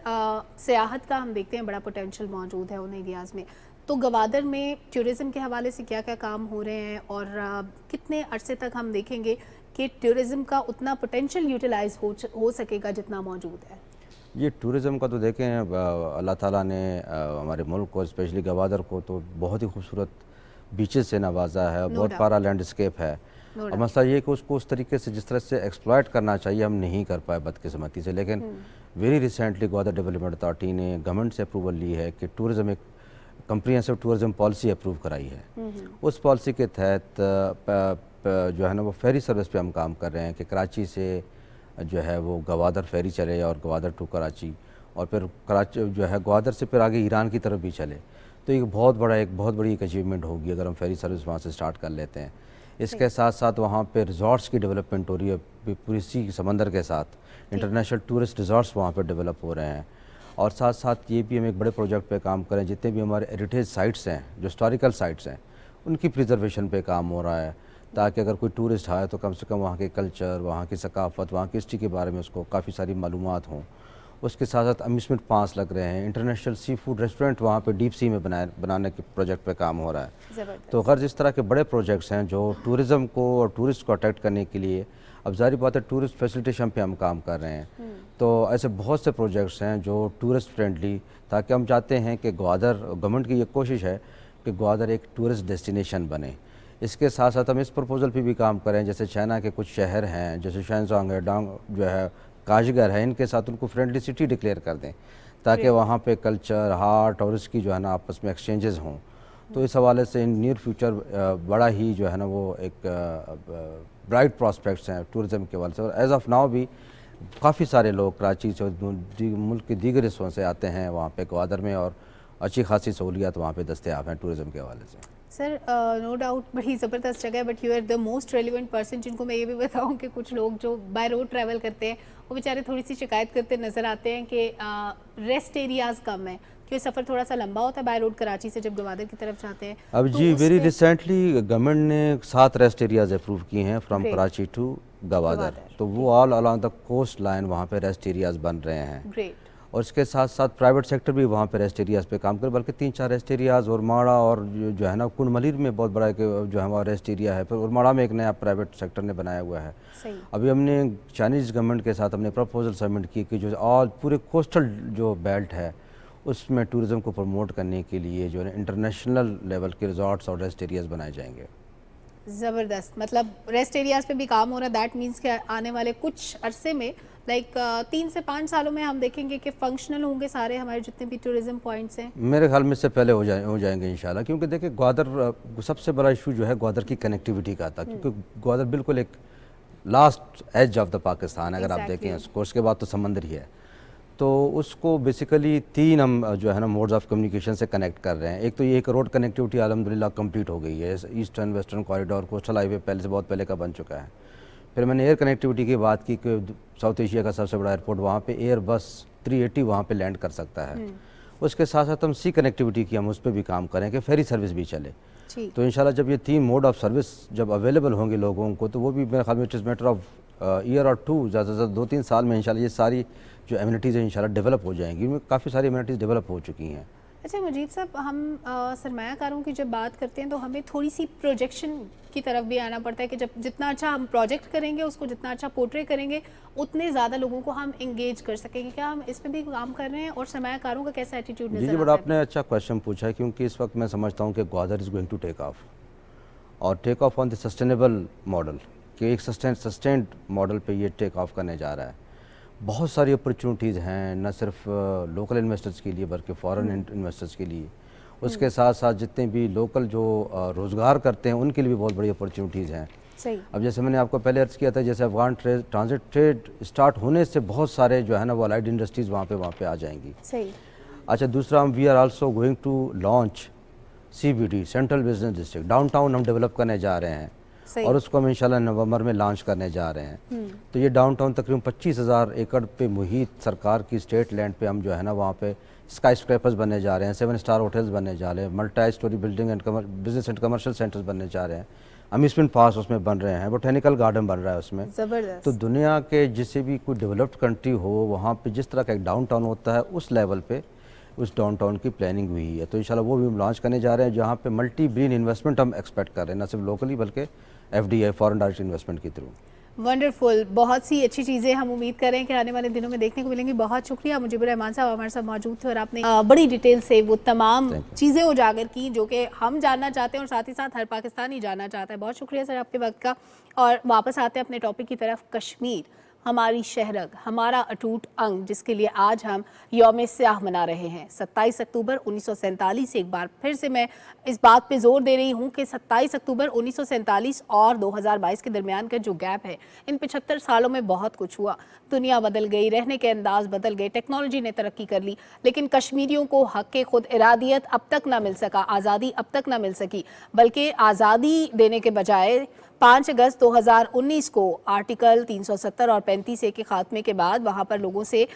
सियाहत का हम देखते हैं बड़ा पोटेंशियल मौजूद है उन एरियाज़ में। तो गवादर में टूरिज़्म के हवाले से क्या क्या काम हो रहे हैं और कितने अरसे तक हम देखेंगे कि टूरिज़्म का उतना पोटेंशियल यूटिलाइज हो हो सकेगा जितना मौजूद है? ये टूरिज़्म का तो देखें अल्लाह ताला ने हमारे मुल्क को स्पेशली गवादर को तो बहुत ही खूबसूरत बीचेस से नवाजा है बहुत पारा लैंडस्केप है। और मसला ये कि उसको उस तरीके से जिस तरह से एक्सप्लॉयट करना चाहिए हम नहीं कर पाए बदकिस्मती से। लेकिन very recently Gwadar development authority ने गवर्नमेंट से अप्रूवल ली है कि टूरिज़्म एक कंप्रीहेंसिव टूरिज़्म पॉलिसी अप्रूव कराई है। उस पॉलिसी के तहत जो है ना वो फेरी सर्विस पे हम काम कर रहे हैं कि कराची से जो है वो गवादर फेरी चले और गवादर टू कराची और फिर कराची जो है गवादर से फिर आगे ईरान की तरफ़ भी चले। तो एक बहुत बड़ा एक बहुत बड़ी एक अचीवमेंट होगी अगर हम फेरी सर्विस वहाँ से स्टार्ट कर लेते हैं। इसके साथ साथ वहाँ पे रिजॉर्ट्स की डेवलपमेंट हो रही है पूरी सी समंदर के साथ। इंटरनेशनल टूरिस्ट रिजॉर्ट्स वहाँ पर डेवलप हो रहे हैं। और साथ साथ ये भी हम एक बड़े प्रोजेक्ट पे काम करें जितने भी हमारे हेरिटेज साइट्स हैं जो हिस्टोरिकल साइट्स हैं उनकी प्रिजर्वेशन पे काम हो रहा है ताकि अगर कोई टूरिस्ट आए तो कम से कम वहाँ के कल्चर वहाँ की सकाफ़त वहाँ की हिस्ट्री के बारे में उसको काफ़ी सारी मालूम हों। उसके साथ साथ अम्यूसमेंट पास लग रहे हैं इंटरनेशनल सी फ़ूड रेस्टोरेंट वहाँ पे डीप सी में बनाए बनाने के प्रोजेक्ट पे काम हो रहा है। तो अगर जिस तरह के बड़े प्रोजेक्ट्स हैं जो टूरिज़्म को और टूरिस्ट को अट्रैक्ट करने के लिए अब जारी बात है टूरिस्ट फैसिलिटेशन पे हम काम कर रहे हैं। हम्म। तो ऐसे बहुत से प्रोजेक्ट्स हैं जो टूरिस्ट फ्रेंडली ताकि हम चाहते हैं कि ग्वादर गवर्नमेंट की ये कोशिश है कि ग्वादर एक टूरिस्ट डेस्टिनेशन बने। इसके साथ साथ हम इस प्रपोज़ल पर भी काम करें जैसे चाइना के कुछ शहर हैं जैसे शहजांग है डांग जो है काशगर है इनके साथ उनको फ्रेंडली सिटी डिक्लेयर कर दें ताकि वहाँ पे कल्चर हार्ट और इसकी जो है ना आपस में एक्सचेंजेस हों। तो इस हवाले से इन नियर फ्यूचर बड़ा ही जो है ना वो एक ब्राइट प्रॉस्पेक्ट्स हैं टूरिज़्म के हवाले से। और एज़ ऑफ़ नाउ भी काफ़ी सारे लोग कराची से मुल्क के दीगर हिस्सों से आते हैं वहाँ पे ग्वादर में और अच्छी खासी सहूलियात वहाँ पे दस्तियाब हैं टूरिज़्म के हवाले से। सर नो डाउट बड़ी ज़बरदस्त जगह है but you are the most relevant person जिनको मैं ये भी बताऊँ कि कुछ लोग जो बाय रोड ट्रैवल करते हैं, वो बेचारे थोड़ी सी शिकायत करते नज़र आते हैं कि रेस्ट एरियाज़ कम है। क्योंकि सफ़र थोड़ा सा लंबा होता है बाय रोड कराची से जब गवादर की तरफ़ जाते हैं अब तो जी वेरी रिसेंटली गवर्नमेंट ने सात रेस्ट एरियाज़ अप्रूव किए हैं फ्रॉम कराची टू गवादर तो वो all along the coast line वहाँ पे रेस्ट एरियाज़ बन रहे हैं। ग्रेट और इसके साथ साथ प्राइवेट सेक्टर भी वहाँ पे रेस्ट एरियाज़ पे काम करे बल्कि तीन चार रेस्ट एरियाज़ उरमाड़ा और जो, है ना कुंडमलिर में बहुत बड़ा जो है वहाँ रेस्ट एरिया है। फिर उरमाड़ा में एक नया प्राइवेट सेक्टर ने बनाया हुआ है। सही। अभी हमने चाइनीज़ गवर्नमेंट के साथ हमने प्रपोजल सबमिट की कि जो ऑल पूरे कोस्टल जो बेल्ट है उसमें टूरिज़्म को प्रमोट करने के लिए जो है इंटरनेशनल लेवल के रिजॉर्ट्स और रेस्ट एरियाज़ बनाए जाएँगे। ज़बरदस्त। मतलब रेस्ट एरियाज़ पे भी काम हो रहा है दैट मीन्स कि आने वाले कुछ अरसे में लाइक तीन से पाँच सालों में हम देखेंगे कि फंक्शनल होंगे सारे हमारे जितने भी टूरिज़्म पॉइंट्स हैं। मेरे ख्याल में इससे पहले हो जाए हो जाएँगे इंशाल्लाह क्योंकि देखिए ग्वादर सबसे बड़ा इशू जो है ग्वादर की कनेक्टिविटी का था क्योंकि ग्वादर बिल्कुल एक last edge of the Pakistan अगर आप देखें उसको उसके बाद तो समंदर ही है। तो उसको बेसिकली तीन हम जो है ना मोड्स ऑफ़ कम्युनिकेशन से कनेक्ट कर रहे हैं। एक तो ये एक रोड कनेक्टिविटी अलहमदिल्ला कंप्लीट हो गई है। Eastern western corridor coastal highway पहले से बहुत पहले का बन चुका है। फिर मैंने एयर कनेक्टिविटी की बात की कि साउथ एशिया का सबसे बड़ा एयरपोर्ट वहाँ पर एयर बस 380 वहाँ पे लैंड कर सकता है। उसके साथ साथ हम सी कनेक्टिविटी की हम उस पर भी काम करें कि फेरी सर्विस भी चले। तो इंशाल्लाह जब ये तीन मोड ऑफ़ सर्विस जब अवेलेबल होंगे लोगों को तो वो भी मेरे ख्याल में it is matter of year और टू ज़्यादा से ज़्यादा दो तीन साल में इंशाल्लाह ये सारी जो एम्यूनिटीज़ हैं इंशाल्लाह डेवलप हो जाएँगी। उनमें काफ़ी सारी एम्यूनिटीज़ डेवलप हो चुकी हैं। अच्छा मुजीब साहब हम सरमायाकारों की जब बात करते हैं तो हमें थोड़ी सी प्रोजेक्शन की तरफ़ भी आना पड़ता है कि जब जितना अच्छा हम प्रोजेक्ट करेंगे उसको जितना अच्छा पोर्ट्रे करेंगे उतने ज़्यादा लोगों को हम इंगेज कर सकेंगे। क्या हम इसमें भी काम कर रहे हैं? और सरमायाकारों का कैसा एटीट्यूड जी जी बड़ा है? आपने अच्छा क्वेश्चन पूछा है क्योंकि इस वक्त मैं समझता हूँ कि Gwadar is going to take off और take off on the sustainable model कि एक सस्टेंड मॉडल पर ये टेक ऑफ़ करने जा रहा है। बहुत सारी अपॉर्चुनिटीज़ हैं न सिर्फ़ लोकल इन्वेस्टर्स के लिए बल्कि फॉरेन इन्वेस्टर्स के लिए। उसके साथ साथ जितने भी लोकल जो रोज़गार करते हैं उनके लिए भी बहुत बड़ी अपॉर्चुनिटीज़ हैं। सही। अब जैसे मैंने आपको पहले अर्ज़ किया था जैसे Afghan trade transit trade start होने से बहुत सारे जो है ना वो अलाइड इंडस्ट्रीज़ वहाँ पे वहाँ पे आ जाएँगी। सही। अच्छा दूसरा हम we are also going to launch CBD central business district downtown हम डेवलप करने जा रहे हैं। और उसको हम इंशाल्लाह नवंबर में लॉन्च करने जा रहे हैं। तो ये डाउनटाउन तकरीबन पच्चीस हज़ार एकड़ पे मुहित सरकार की स्टेट लैंड पे हम जो है ना वहाँ पे स्काई स्क्रैपर्स बनने जा रहे हैं सेवन स्टार होटल्स बनने जा रहे हैं multi storey building and business and commercial centres बनने जा रहे हैं। अम्यूजमेंट पार्क उसमें बन रहे हैं बोटेनिकल गार्डन बन रहा है उसमें। ज़बरदस्त। तो दुनिया के जिसे भी कोई डेवलप्ड कंट्री हो वहाँ पे जिस तरह का एक डाउनटाउन होता है उस लेवल पे उस डाउनटाउन की प्लानिंग हुई है। तो इंशाल्लाह वो भी हम लॉन्च करने जा रहे हैं जहाँ पे मल्टी बिलियन इन्वेस्टमेंट हम एक्सपेक्ट कर रहे हैं ना सिर्फ़ लोकली बल्कि F D I foreign direct investment के थ्रू वंडरफुल बहुत सी अच्छी चीज़ें हम उम्मीद करें कि आने वाले दिनों में देखने को मिलेंगी। बहुत शुक्रिया मुजीबुर रहमान साहब हमारे साथ मौजूद थे और आपने बड़ी डिटेल से वो तमाम चीज़ें उजागर की जो कि हम जानना चाहते हैं और साथ ही साथ हर पाकिस्तानी जानना चाहता है। बहुत शुक्रिया सर आपके वक्त का। और वापस आते हैं अपने टॉपिक की तरफ़ कश्मीर। हमारी शहरग, हमारा अटूट अंग, जिसके लिए आज हम योम स्याह मना रहे हैं। 27 अक्टूबर उन्नीस से एक बार फिर से मैं इस बात पे ज़ोर दे रही हूँ कि 27 अक्टूबर उन्नीस सौ सैंतालीस और 2022 के दरमियान का जो गैप है, इन 75 सालों में बहुत कुछ हुआ। दुनिया बदल गई, रहने के अंदाज बदल गए, टेक्नोलॉजी ने तरक्की कर ली, लेकिन कश्मीरियों को हक खुद इरादियत अब तक ना मिल सका, आज़ादी अब तक ना मिल सकी, बल्कि आज़ादी देने के बजाय 5 अगस्त 2019 को आर्टिकल 370 और 35 ए के खात्मे के बाद वहाँ पर लोगों से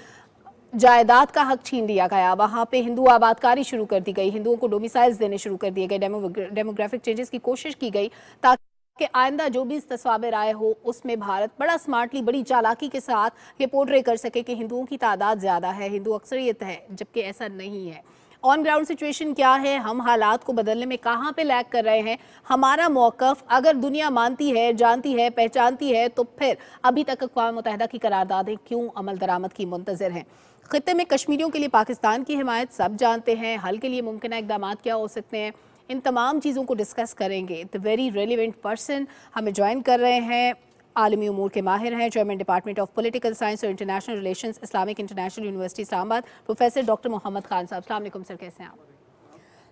जायदाद का हक छीन लिया गया। वहाँ पे हिंदू आबादकारी शुरू कर दी गई। हिंदुओं को डोमिसाइल्स देने शुरू कर दिए गए। डेमोग्राफिक चेंजेस की कोशिश की गई ताकि आइंदा जो भी तस्वाब राय हो, उसमें भारत बड़ा स्मार्टली बड़ी चालाकी के साथ ये पोर्ट्रे कर सके कि हिंदुओं की तादाद ज़्यादा है। हिंदू अक्सरियत है जबकि ऐसा नहीं है। ऑन ग्राउंड सिचुएशन क्या है? हम हालात को बदलने में कहाँ पे लैग कर रहे हैं? हमारा मौकफ अगर दुनिया मानती है, जानती है, पहचानती है तो फिर अभी तक अकवा मुतहदा की करारदादें क्यों अमल दरामद की मुंतजर हैं? खत्े में कश्मीरियों के लिए पाकिस्तान की हमायत सब जानते हैं। हल के लिए मुमकिन इकदाम क्या हो सकते हैं? इन तमाम चीज़ों को डिस्कस करेंगे। द वेरी रेलिवेंट पर्सन हमें ज्वाइन कर रहे हैं। आलमी उमूर के माहिर हैं chairman department of political science और international relations Islamic international university Islamabad professor doctor Mohammad Khan साहब सलाम सर कैसे हैं आप?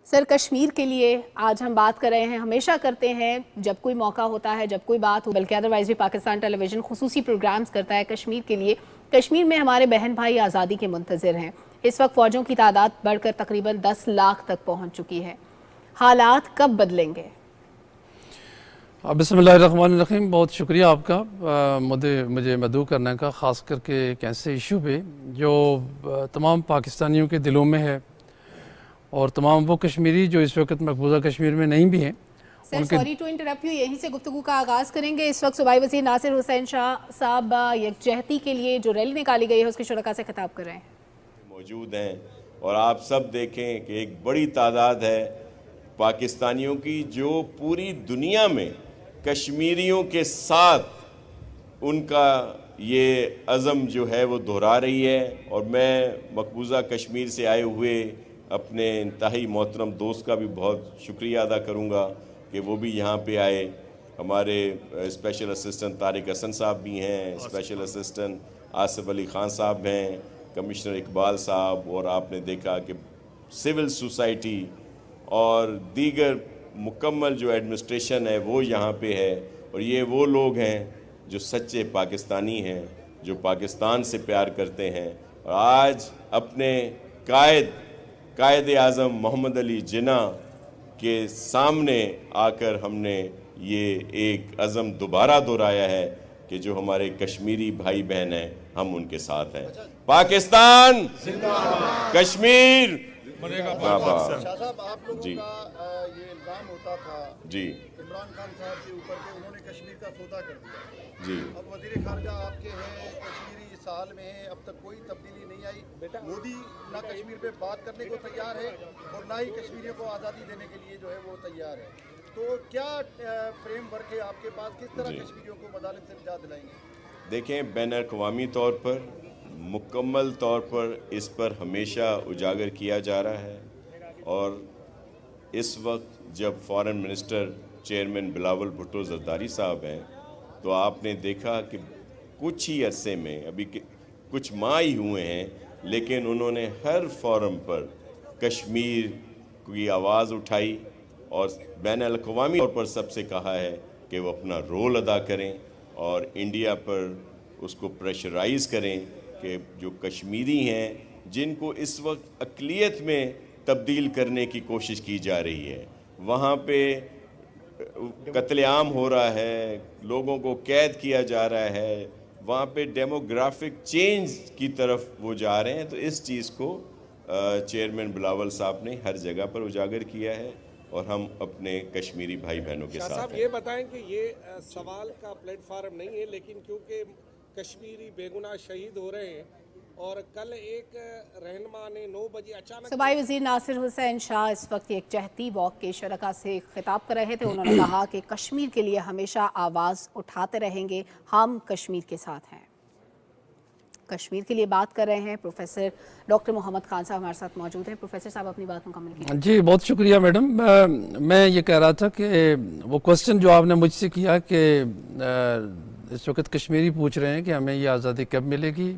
सर कश्मीर के लिए आज हम बात कर रहे हैं, हमेशा करते हैं, जब कोई मौका होता है, जब कोई बात हो, बल्कि अदरवाइज़ भी पाकिस्तान टेलीविज़न खसूसी प्रोग्राम्स करता है कश्मीर के लिए। कश्मीर में हमारे बहन भाई आज़ादी के मुंतजर हैं। इस वक्त फ़ौजों की तादाद बढ़कर तकरीबन 10 लाख तक पहुँच चुकी है। हालात कब बदलेंगे? बसमीम बहुत शुक्रिया आपका। आ, मुझे मुझे मदू करने का ख़ास करके एक ऐसे इशू पे जो तमाम पाकिस्तानियों के दिलों में है और तमाम वो कश्मीरी जो इस वक्त मकबूजा कश्मीर में नहीं भी हैं सॉरी टू इंटरप्ट यू यहीं से गुफ्तु का आगाज़ करेंगे। इस वक्त सूबाई वज़ीर नासिर हुसैन शाह साहब यकजहती के लिए जो रैली निकाली गई है उसके शुरा से खिताब कर रहे हैं। मौजूद हैं और आप सब देखें कि एक बड़ी तादाद है पाकिस्तानियों की जो पूरी दुनिया में कश्मीरियों के साथ उनका ये अज़म जो है वो दोहरा रही है और मैं मकबूजा कश्मीर से आए हुए अपने इंतहाई मोहतरम दोस्त का भी बहुत शुक्रिया अदा करूँगा कि वो भी यहाँ पे आए। हमारे स्पेशल असिस्टेंट तारिक हसन साहब भी हैं स्पेशल असिस्टेंट आसिफ अली ख़ान साहब हैं कमिश्नर इकबाल साहब और आपने देखा कि सिविल सोसाइटी और दीगर मुकम्मल जो एडमिनिस्ट्रेशन है वो यहाँ पे है और ये वो लोग हैं जो सच्चे पाकिस्तानी हैं जो पाकिस्तान से प्यार करते हैं। और आज अपने कायद कायद आज़म मोहम्मद अली जिना के सामने आकर हमने ये एक अज़म दोबारा दोहराया है कि जो हमारे कश्मीरी भाई बहन हैं हम उनके साथ हैं। पाकिस्तान कश्मीर जी। ये इल्ज़ाम होता था। जी। इमरान खान साहब के ऊपर के उन्होंने कश्मीर का सौदा कर दिया। जी। अब वज़ीर खारजा आपके हैं कश्मीरी साल में है अब तक कोई तब्दीली नहीं आई। बेटा मोदी ना कश्मीर पे बात करने को तैयार है और ना ही कश्मीरियों को आज़ादी देने के लिए जो है वो तैयार है। तो क्या फ्रेम वर्क है आपके पास? किस तरह कश्मीरियों को मदालत से निजात दिलाएँगे? देखें बैन अवी तौर पर मुकम्मल तौर पर इस पर हमेशा उजागर किया जा रहा है और इस वक्त जब foreign minister chairman Bilawal Bhutto Zardari साहब हैं तो आपने देखा कि कुछ ही अरसे में, अभी कुछ माह ही हुए हैं, लेकिन उन्होंने हर फॉरम पर कश्मीर की आवाज़ उठाई और बैन अवी तौर पर सबसे कहा है कि वो अपना रोल अदा करें और इंडिया पर उसको प्रेशराइज करें। कि जो कश्मीरी हैं जिनको इस वक्त अकलीत में तब्दील करने की कोशिश की जा रही है। वहाँ पे कत्लेआम हो रहा है लोगों को कैद किया जा रहा है वहाँ पे डेमोग्राफिक चेंज की तरफ़ वो जा रहे हैं तो इस चीज़ को चेयरमैन बिलावल साहब ने हर जगह पर उजागर किया है और हम अपने कश्मीरी भाई बहनों के साथ साहब ये बताएँ कि ये सवाल का प्लेटफार्म नहीं है लेकिन क्योंकि कश्मीरी बेगुनाह शहीद हो रहे हैं और कल एक रहनमा ने नौ बजे अचानक सूबाई वज़ीर नासिर हुसैन शाह इस वक्त एक चहती वॉक के शरका से खिताब कर रहे थे। उन्होंने कहा कि कश्मीर के लिए हमेशा आवाज़ उठाते रहेंगे। हम कश्मीर के साथ हैं। कश्मीर के लिए बात कर रहे हैं। प्रोफेसर डॉक्टर मोहम्मद खान साहब हमारे साथ मौजूद हैं। प्रोफेसर साहब, अपनी बात मुकम्मल कीजिए जी, बहुत शुक्रिया मैडम। मैं ये कह रहा था कि वो क्वेश्चन जो आपने मुझसे किया कि इस वक्त कश्मीरी पूछ रहे हैं कि हमें ये आज़ादी कब मिलेगी।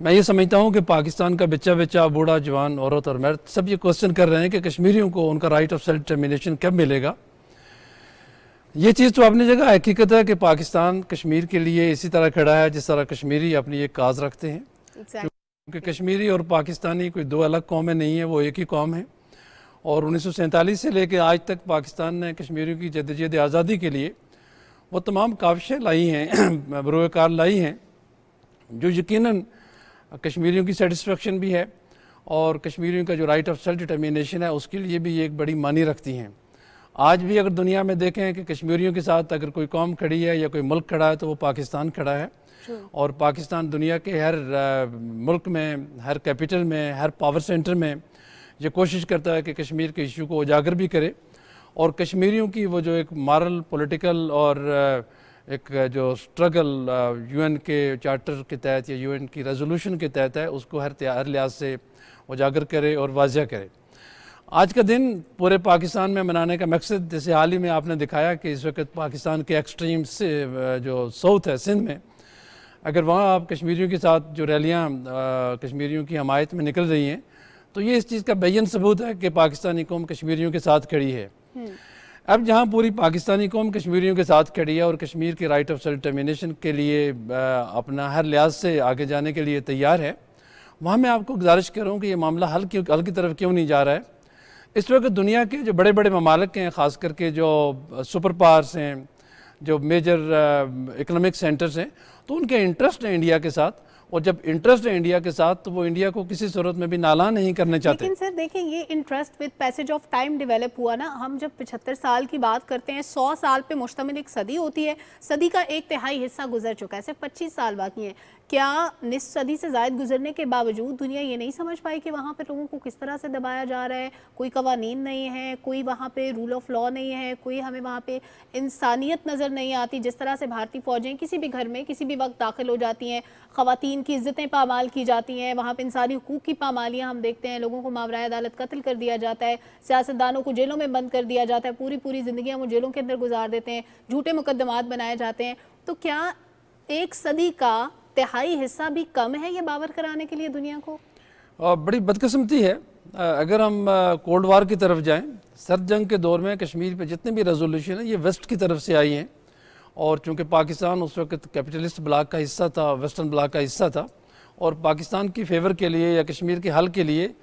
मैं ये समझता हूँ कि पाकिस्तान का बच्चा बच्चा बूढ़ा जवान, औरत और मर्द सब ये क्वेश्चन कर रहे हैं कि कश्मीरियों को उनका राइट ऑफ़ सेल्फ डिटर्मिनेशन कब मिलेगा। ये चीज़ तो अपनी जगह हकीकत है कि पाकिस्तान कश्मीर के लिए इसी तरह खड़ा है जिस तरह कश्मीरी अपनी एक काज रखते हैं। क्योंकि कश्मीरी और पाकिस्तानी कोई दो अलग कौमें नहीं है वो एक ही कौम है। और उन्नीस सौ सैंतालीस से लेकर आज तक पाकिस्तान ने कश्मीरियों की जदजद आज़ादी के लिए वो तमाम काविशें लाई हैं बरोकार लाई हैं जो यकीनन कश्मीरियों की सेटिस्फेक्शन भी है और कश्मीरियों का जो राइट ऑफ़ सेल्फ डिटर्मिनेशन है उसके लिए भी ये एक बड़ी मानी रखती हैं। आज भी अगर दुनिया में देखें कि कश्मीरियों के साथ अगर कोई कौम खड़ी है या कोई मुल्क खड़ा है तो वो पाकिस्तान खड़ा है। और पाकिस्तान दुनिया के हर मुल्क में हर कैपिटल में हर पावर सेंटर में ये कोशिश करता है कि कश्मीर के इशू को उजागर भी करे। और कश्मीरियों की वो जो एक मॉरल पॉलिटिकल और एक जो स्ट्रगल यूएन के चार्टर के तहत या यूएन की रेजोल्यूशन के तहत है उसको हर हर लिहाज से उजागर करे और वाजह करे। आज का दिन पूरे पाकिस्तान में मनाने का मकसद जैसे हाल ही में आपने दिखाया कि इस वक्त पाकिस्तान के एक्सट्रीम से जो साउथ है सिंध में अगर वहाँ आप कश्मीरियों के साथ जो रैलियाँ कश्मीरियों की हमायत में निकल रही हैं तो ये इस चीज़ का बेन सबूत है कि पाकिस्तानी कौम कश्मीरियों के साथ खड़ी है हम्म। अब जहाँ पूरी पाकिस्तानी कौम कश्मीरियों के साथ खड़ी है और कश्मीर के राइट ऑफ़ सेल्फ टर्मिनेशन के लिए अपना हर लिहाज से आगे जाने के लिए तैयार है वहाँ मैं आपको गुजारिश करूँ कि ये मामला हल क्यों हल की तरफ़ क्यों नहीं जा रहा है इस वक्त दुनिया के जो बड़े बड़े ममालक हैं, ख़ास करके जो सुपर पावर्स हैं, जो मेजर इकनॉमिक सेंटर्स हैं तो उनके इंटरेस्ट हैं इंडिया के साथ और जब इंटरेस्ट है इंडिया के साथ तो वो इंडिया को किसी सूरत में भी नाला नहीं करने चाहते। लेकिन सर, देखें, ये interest with passage of time develop हुआ ना, हम जब पिछहत्तर साल की बात करते हैं, सौ साल पे मुश्तमिल एक सदी होती है, सदी का एक तिहाई हिस्सा गुजर चुका है, सिर्फ़ पच्चीस साल बाकी हैं। क्या निस सदी से जायद गुजरने के बावजूद दुनिया ये नहीं समझ पाई कि वहाँ पर लोगों को किस तरह से दबाया जा रहा है? कोई कवानीन नहीं है, कोई वहाँ पे रूल ऑफ़ लॉ नहीं है, कोई हमें वहाँ पे इंसानियत नज़र नहीं आती। जिस तरह से भारतीय फ़ौजें किसी भी घर में, किसी भी वक्त दाखिल हो जाती हैं, ख़वातीन की इज़्ज़तें पामाल की जाती हैं, वहाँ पर इंसानी हकूक़ की पामालियाँ हम देखते हैं, लोगों को मावरा अदालत कत्ल कर दिया जाता है, सियासतदानों को जेलों में बंद कर दिया जाता है पूरी पूरी ज़िंदगी वो जेलों के अंदर गुजार देते हैं, झूठे मुकदमात बनाए जाते हैं। तो क्या एक सदी का तिहाई हिस्सा भी कम है ये बावर कराने के लिए दुनिया को? बड़ी बदकस्मती है। अगर हम कोल्ड वार की तरफ़ जाएँ सर्द जंग के दौर में कश्मीर पे जितने भी रेजोल्यूशन है ये वेस्ट की तरफ़ से आई हैं। और चूँकि पाकिस्तान उस वक्त कैपिटलिस्ट ब्लॉक का हिस्सा था वेस्टर्न ब्लॉक का हिस्सा था और पाकिस्तान की फेवर के लिए या कश्मीर के हल के लिए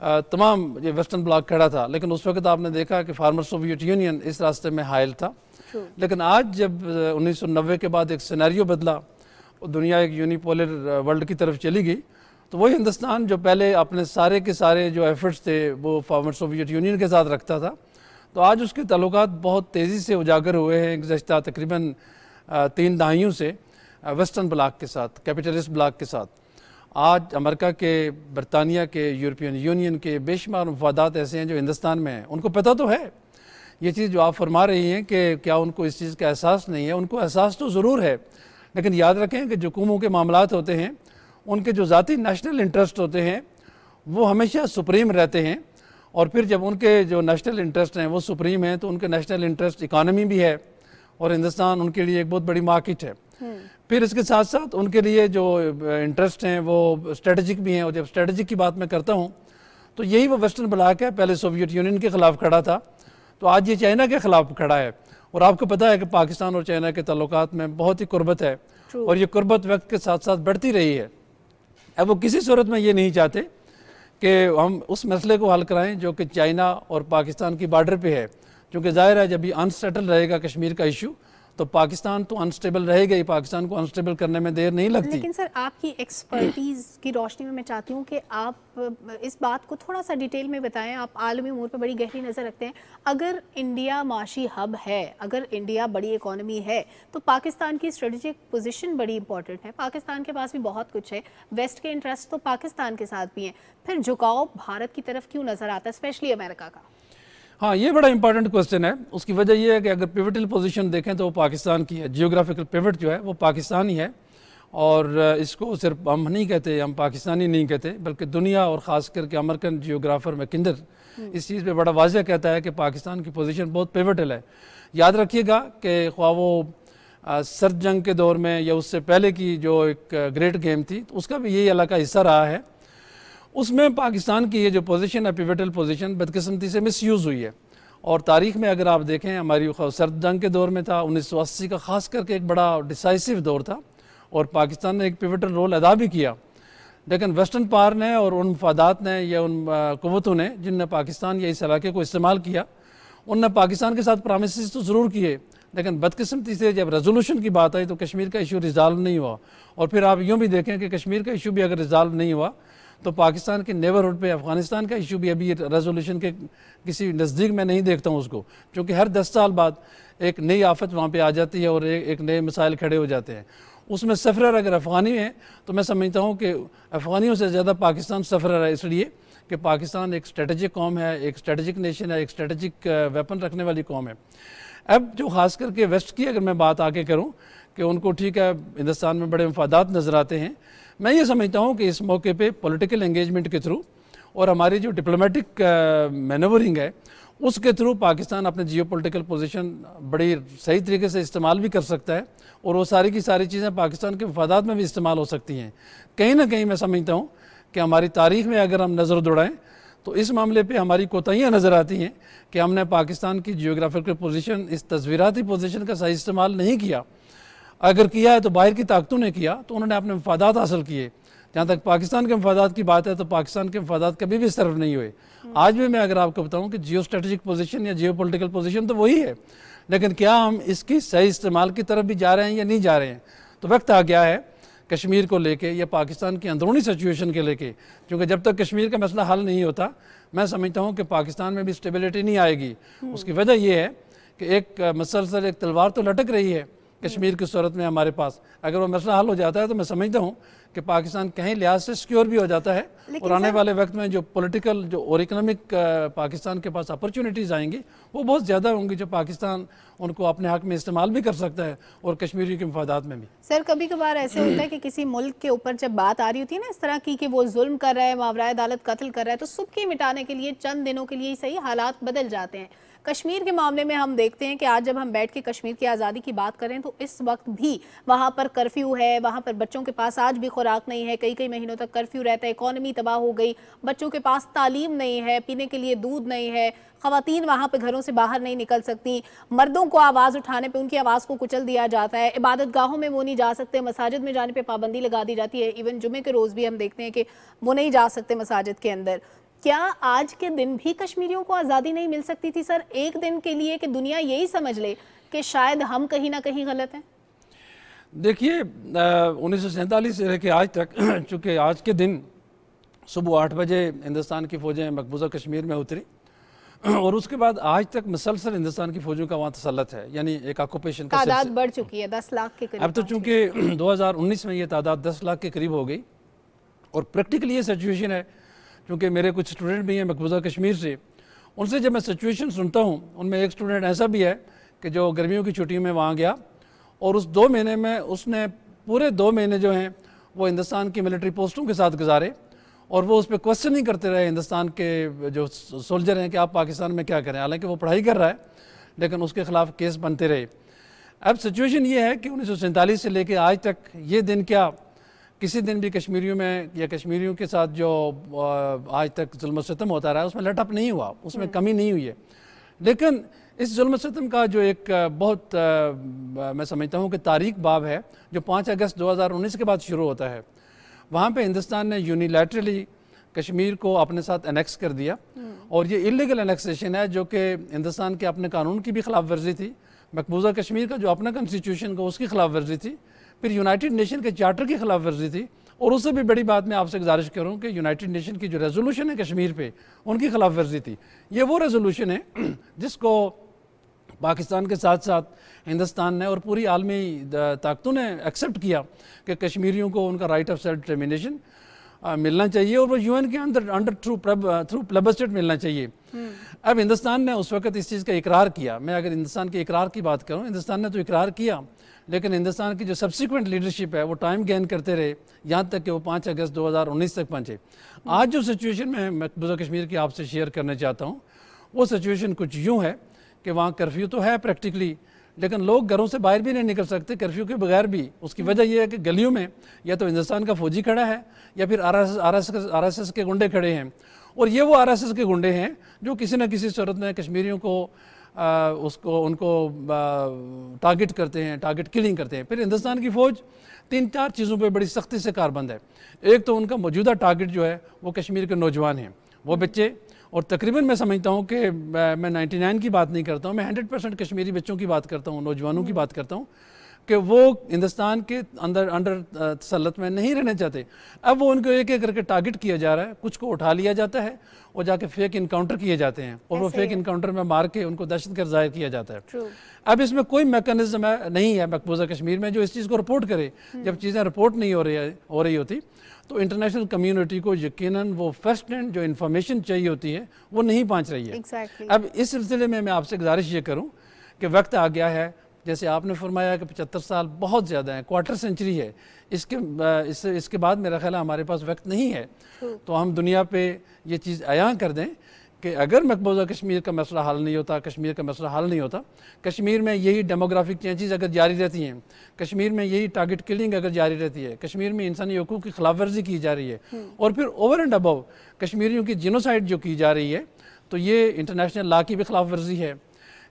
तमाम ये वेस्टर्न ब्लॉक खड़ा था। लेकिन उस वक्त आपने देखा कि फार्मर सोवियत यूनियन इस रास्ते में हायल था। लेकिन आज जब उन्नीस सौ नब्बे के बाद एक सिनेरियो बदला दुनिया एक यूनिपोलर वर्ल्ड की तरफ़ चली गई। तो वही हिंदुस्तान जो पहले अपने सारे के सारे जो एफर्ट्स थे, वो फॉर्मर सोवियत यूनियन के साथ रखता था। तो आज उसके ताल्लुक बहुत तेज़ी से उजागर हुए हैं गुजशत तकरीबन तीन दहाइयों से वेस्टर्न ब्लाक के साथ कैपिटलिस्ट ब्लाक के साथ। आज अमेरिका के, बरतानिया के यूरोपियन यूनियन के बेशुमार मफादात ऐसे हैं जो हिंदुस्तान में हैं। उनको पता तो है। ये चीज़ जो आप फरमा रही हैं कि क्या उनको इस चीज़ का एहसास नहीं है, उनको एहसास तो ज़रूर है। लेकिन याद रखें कि जो कुमों के मामला होते हैं उनके जो ज़ाती नेशनल इंटरेस्ट होते हैं वो हमेशा सुप्रीम रहते हैं। और फिर जब उनके जो नेशनल इंटरेस्ट हैं वो सुप्रीम हैं तो उनके नेशनल इंटरेस्ट इकानमी भी है और हिंदुस्तान उनके लिए एक बहुत बड़ी मार्केट है। हम्म। फिर इसके साथ साथ उनके लिए जो इंटरेस्ट हैं वो स्ट्रेटजिक भी हैं। और जब स्ट्रेटजिक की बात मैं करता हूँ तो यही वो वेस्टर्न ब्लाक है पहले सोवियत यूनियन के ख़िलाफ़ खड़ा था तो आज ये चाइना के ख़िलाफ़ खड़ा है। और आपको पता है कि पाकिस्तान और चाइना के तल्लक में बहुत ही कुर्बत है और ये कुर्बत वक्त के साथ साथ बढ़ती रही है। अब वो किसी सूरत में ये नहीं चाहते कि हम उस मसले को हल कराएँ जो कि चाइना और पाकिस्तान की बॉर्डर पे है क्योंकि ज़ाहिर है जब ये अनसेटल रहेगा कश्मीर का इशू तो पाकिस्तान तो अनस्टेबल रहेगा ही पाकिस्तान को अनस्टेबल करने में देर नहीं लगती। लेकिन सर, आपकी एक्सपर्टीज़ की रोशनी में मैं चाहती हूँ कि आप इस बात को थोड़ा सा डिटेल में बताएँ। आप आलमी उमूर पर बड़ी गहरी नज़र रखते हैं। अगर इंडिया माशी हब है, अगर इंडिया बड़ी इकोनॉमी है तो पाकिस्तान की स्ट्रेटजिक पोजिशन बड़ी इंपॉर्टेंट है। पाकिस्तान के पास भी बहुत कुछ है। वेस्ट के इंटरेस्ट तो पाकिस्तान के साथ भी हैं। फिर झुकाव भारत की तरफ़ क्यों नज़र आता है स्पेशली अमेरिका का? हाँ ये बड़ा इंपॉर्टेंट क्वेश्चन है। उसकी वजह यह है कि अगर पिवटल पोजीशन देखें तो वो पाकिस्तान की है। जियोग्राफिकल पिवट जो है वो पाकिस्तान ही। है और इसको सिर्फ़ हम नहीं कहते हम पाकिस्तानी नहीं कहते बल्कि दुनिया और ख़ास करके अमेरिकन जियोग्राफर मैकिंडर इस चीज़ पे बड़ा वाजह कहता है कि पाकिस्तान की पोजीशन बहुत पिवटल है। याद रखिएगा कि ख्वा वो सर्द जंग के दौर में या उससे पहले की जो एक ग्रेट गेम थी तो उसका भी यही इलाका हिस्सा रहा है। उसमें पाकिस्तान की ये जो पोजीशन है पिवटल पोजीशन बदकस्मती से मिस यूज़ हुई है। और तारीख में अगर आप देखें, हमारी सर्द जंग के दौर में था, उन्नीस सौ अस्सी का ख़ास करके एक बड़ा डिसाइसिव दौर था। और पाकिस्तान ने एक पिवटल रोल अदा भी किया। लेकिन वेस्टर्न पार ने और उन मफादात ने या उन कुतों ने, जिनने पाकिस्तान या इस इलाके को इस्तेमाल किया, उनने पाकिस्तान के साथ प्रामिस तो ज़रूर किए। लेकिन बदकस्मती से जब रेजोल्यूशन की बात आई तो कश्मीर का इशू रिजॉल्व नहीं हुआ। और फिर आप यूँ भी देखें कि कश्मीर का इशू भी अगर रिजॉल्व नहीं हुआ तो पाकिस्तान के नेबरहुड पे अफ़गानिस्तान का इशू भी अभी रेजोल्यूशन के किसी नज़दीक में नहीं देखता हूँ उसको। क्योंकि हर दस साल बाद एक नई आफत वहाँ पर आ जाती है और एक, एक नए मिसाइल खड़े हो जाते हैं। उसमें सफ़र अगर अफ़गानी है तो मैं समझता हूँ कि अफ़गानियों से ज़्यादा पाकिस्तान सफ़र है इसलिए कि पाकिस्तान एक स्ट्रेटजिक कौम है एक स्ट्रेटजिक नेशन है एक स्ट्रेटजिक वेपन रखने वाली कौम है। अब जो ख़ास करके वेस्ट की अगर मैं बात आके करूँ कि उनको ठीक है हिंदुस्तान में बड़े मफादात नज़र आते हैं मैं ये समझता हूँ कि इस मौके पे पॉलिटिकल एंगेजमेंट के थ्रू और हमारी जो डिप्लोमेटिक मैनवरिंग है, उसके थ्रू पाकिस्तान अपने जियो पोलिटिकल पोजिशन बड़ी सही तरीके से इस्तेमाल भी कर सकता है और वो सारी की सारी चीज़ें पाकिस्तान के मफादात में भी इस्तेमाल हो सकती हैं। कहीं ना कहीं मैं समझता हूँ कि हमारी तारीख में अगर हम नज़र दौड़ाएँ तो इस मामले पे हमारी कोताहियाँ नज़र आती हैं कि हमने पाकिस्तान की जियोग्राफिकल पोजीशन इस तस्वीराती पोजीशन का सही इस्तेमाल नहीं किया। अगर किया है तो बाहर की ताकतों ने किया तो उन्होंने अपने मफादात हासिल किए। जहाँ तक पाकिस्तान के मफादात की बात है तो पाकिस्तान के मफादात कभी भी सर्व नहीं हुए। आज भी मैं अगर आपको बताऊँ कि जियो स्ट्रेटजिक पोजिशन या जियो पोलिटिकल पोजिशन तो वही है, लेकिन क्या हम इसकी सही इस्तेमाल की तरफ़ भी जा रहे हैं या नहीं जा रहे हैं? तो वक्त आ गया है कश्मीर को लेके या पाकिस्तान की अंदरूनी सिचुएशन के लेके, क्योंकि जब तक कश्मीर का मसला हल नहीं होता, मैं समझता हूँ कि पाकिस्तान में भी स्टेबिलिटी नहीं आएगी। उसकी वजह यह है कि एक मसलसल एक तलवार तो लटक रही है कश्मीर की सूरत में हमारे पास। अगर वो मसला हल हो जाता है तो मैं समझता हूँ कि पाकिस्तान कहीं लिहाज से सिक्योर भी हो जाता है और आने वाले वक्त में जो पॉलिटिकल जो और इकोनॉमिक पाकिस्तान के पास अपॉर्चुनिटीज़ आएँगी वो बहुत ज़्यादा होंगी जो पाकिस्तान उनको अपने हक में इस्तेमाल भी कर सकता है और कश्मीरी के मफादात में भी। सर कभी कभार ऐसे होता है कि किसी मुल्क के ऊपर जब बात आ रही होती है ना इस तरह की कि वो जुल्म कर रहा है मावरा अदालत कत्ल कर रहा है तो सुबह मिटाने के लिए चंद दिनों के लिए सही हालात बदल जाते हैं। कश्मीर के मामले में हम देखते हैं कि आज जब हम बैठ के कश्मीर की आज़ादी की बात करें तो इस वक्त भी वहाँ पर कर्फ्यू है, वहाँ पर बच्चों के पास आज भी खुराक नहीं है। कई कई महीनों तक कर्फ्यू रहता है, इकोनॉमी तबाह हो गई, बच्चों के पास तालीम नहीं है, पीने के लिए दूध नहीं है खातन वहाँ पर घरों से बाहर नहीं निकल सकती, मर्दों को आवाज़ उठाने पर उनकी आवाज़ को कुचल दिया जाता है इबादत गाहों में वो नहीं जा सकते, मसाजिद में जाने पर पाबंदी लगा दी जाती है, इवन जुमे के रोज़ भी हम देखते हैं कि वो नहीं जा सकते मसाजिद के अंदर। क्या आज के दिन भी कश्मीरियों को आज़ादी नहीं मिल सकती थी सर? एक दिन के लिए कि दुनिया यही समझ ले कि शायद हम कहीं ना कहीं गलत हैं। देखिए उन्नीस से लेकर आज तक चूँकि आज के दिन सुबह आठ बजे हिंदुस्तान की फ़ौजें मकबूजा कश्मीर में उतरी और उसके बाद आज तक मुसलसल हिंदुस्तान की फौजों का वहाँ तसलत है यानी एक ऑक्यूपेशन का तादाद बढ़ चुकी है दस लाख के करीब अब तो चूँकि 2019 में ये तादाद दस लाख के करीब हो गई और प्रैक्टिकली ये सिचुएशन है क्योंकि मेरे कुछ स्टूडेंट भी हैं मकबूजा कश्मीर से। उनसे जब मैं सिचुएशन सुनता हूँ, उनमें एक स्टूडेंट ऐसा भी है कि जो गर्मियों की छुट्टियों में वहाँ गया और उस दो महीने में उसने, पूरे दो महीने जो हैं, वो हिंदुस्तान की मिलिट्री पोस्टों के साथ गुजारे और वो उस पर क्वेश्चन नहीं करते रहे, हिंदुस्तान के जो सोल्जर हैं कि आप पाकिस्तान में क्या करें? हालाँकि वो पढ़ाई कर रहा है, लेकिन उसके ख़िलाफ़ केस बनते रहे। अब सिचुएशन ये है कि उन्नीस सौ सैंतालीस से लेकर आज तक ये दिन क्या किसी दिन भी कश्मीरियों में या कश्मीरियों के साथ जो आज तक जुल्म सितम होता रहा है उसमें लटअप नहीं हुआ उसमें हम्म। कमी नहीं हुई है। लेकिन इस जुल्म सितम का जो एक बहुत मैं समझता हूँ कि तारीख बाब है जो पाँच अगस्त 2019 के बाद शुरू होता है। वहाँ पे हिंदुस्तान ने यूनिलैटरली कश्मीर को अपने साथ अनेक्स कर दिया। हम्म। और ये इलीगल अनेक्सेशन है जो कि हिंदुस्तान के अपने कानून की भी खिलाफ वर्जी थी। मकबूजा कश्मीर का जो अपना कॉन्स्टिट्यूशन का उसकी खिलाफ वर्जी थी। फिर यूनाइटेड नेशन के चार्टर की खिलाफ वर्जी थी। और उससे भी बड़ी बात मैं आपसे गुजारिश करूँ कि यूनाइटेड नेशन की जो रेजोल्यूशन है कश्मीर पर उनकी खिलाफ वर्जी थी। ये वो रेजोल्यूशन है जिसको पाकिस्तान के साथ साथ हिंदुस्तान ने और पूरी आलमी ताकतों ने एक्सेप्ट किया कि कश्मीरियों को उनका राइट ऑफ़ सेल्फ डिटर्मिनेशन मिलना चाहिए और वो यूएन के अंदर अंडर थ्रू थ्रू प्लेबस्टेट मिलना चाहिए। हम्म। अब हिंदुस्तान ने उस वक्त इस चीज़ का इकरार किया। मैं अगर हिंदुस्तान के इकरार की बात करूँ हिंदुस्तान ने तो इकरार किया लेकिन हिंदुस्तान की जो सब्सिक्वेंट लीडरशिप है वो टाइम गेन करते रहे। यहाँ तक कि वो पाँच अगस्त 2019 तक पहुँचे। आज जो सिचुएशन मैं मकबूजा कश्मीर की आपसे शेयर करना चाहता हूँ वो सिचुएशन कुछ यूँ है कि वहाँ कर्फ्यू तो है प्रैक्टिकली लेकिन लोग घरों से बाहर भी नहीं निकल सकते कर्फ्यू के बगैर भी। उसकी वजह यह है कि गलियों में या तो हिंदुस्तान का फौजी खड़ा है या फिर आर एस के गुंडे खड़े हैं। और ये वो आर एस एस के गुंडे हैं जो किसी न किसी सूरत में कश्मीरियों को आ, उसको उनको टारगेट करते हैं टारगेट किलिंग करते हैं। फिर हिंदुस्तान की फ़ौज तीन चार चीज़ों पे बड़ी सख्ती से कारबंद है। एक तो उनका मौजूदा टारगेट जो है वो कश्मीर के नौजवान हैं। वो बच्चे और तकरीबन मैं समझता हूँ कि मैं 99 की बात नहीं करता हूँ मैं 100 परसेंट कश्मीरी बच्चों की बात करता हूँ नौजवानों की बात करता हूँ कि वो हिंदुस्तान के अंदर अंडर तसलत में नहीं रहना चाहते। अब वो उनको एक एक करके टारगेट किया जा रहा है कुछ को उठा लिया जाता है और जाके फेक इनकाउंटर किए जाते हैं और वो फेक इनकाउंटर में मार के उनको दहशत गर्द ज़ाहिर किया जाता है। अब इसमें कोई मैकेनिज्म नहीं है मकबूजा कश्मीर में जो इस चीज़ को रिपोर्ट करे। हम्म। जब चीज़ें रिपोर्ट नहीं हो रही हो रही होती तो इंटरनेशनल कम्युनिटी को यकीनन वो फ़र्स्ट हैंड जो इन्फॉर्मेशन चाहिए होती है वो नहीं पहुँच रही है। Exactly. अब इस सिलसिले में मैं आपसे गुजारिश ये करूँ कि वक्त आ गया है जैसे आपने फरमाया कि पचहत्तर साल बहुत ज़्यादा है क्वार्टर सेंचुरी है। इसके इस, इसके बाद मेरा ख्याल हमारे पास वक्त नहीं है। तो हम दुनिया पर ये चीज़ आया कर दें कि अगर मकबूजा कश्मीर का मसला हल नहीं होता कश्मीर का मसला हल नहीं होता कश्मीर में यही डेमोग्राफिक चेंजेस अगर जारी रहती हैं कश्मीर में यही टारगेट किलिंग अगर जारी रहती है कश्मीर में इंसानी हकूक़ की खिलाफ वर्जी की जा रही है हम्म। और फिर ओवर एंड अबव कश्मीरियों की जिनोसाइड जो की जा रही है तो ये इंटरनेशनल ला की भी खिलाफ वर्जी है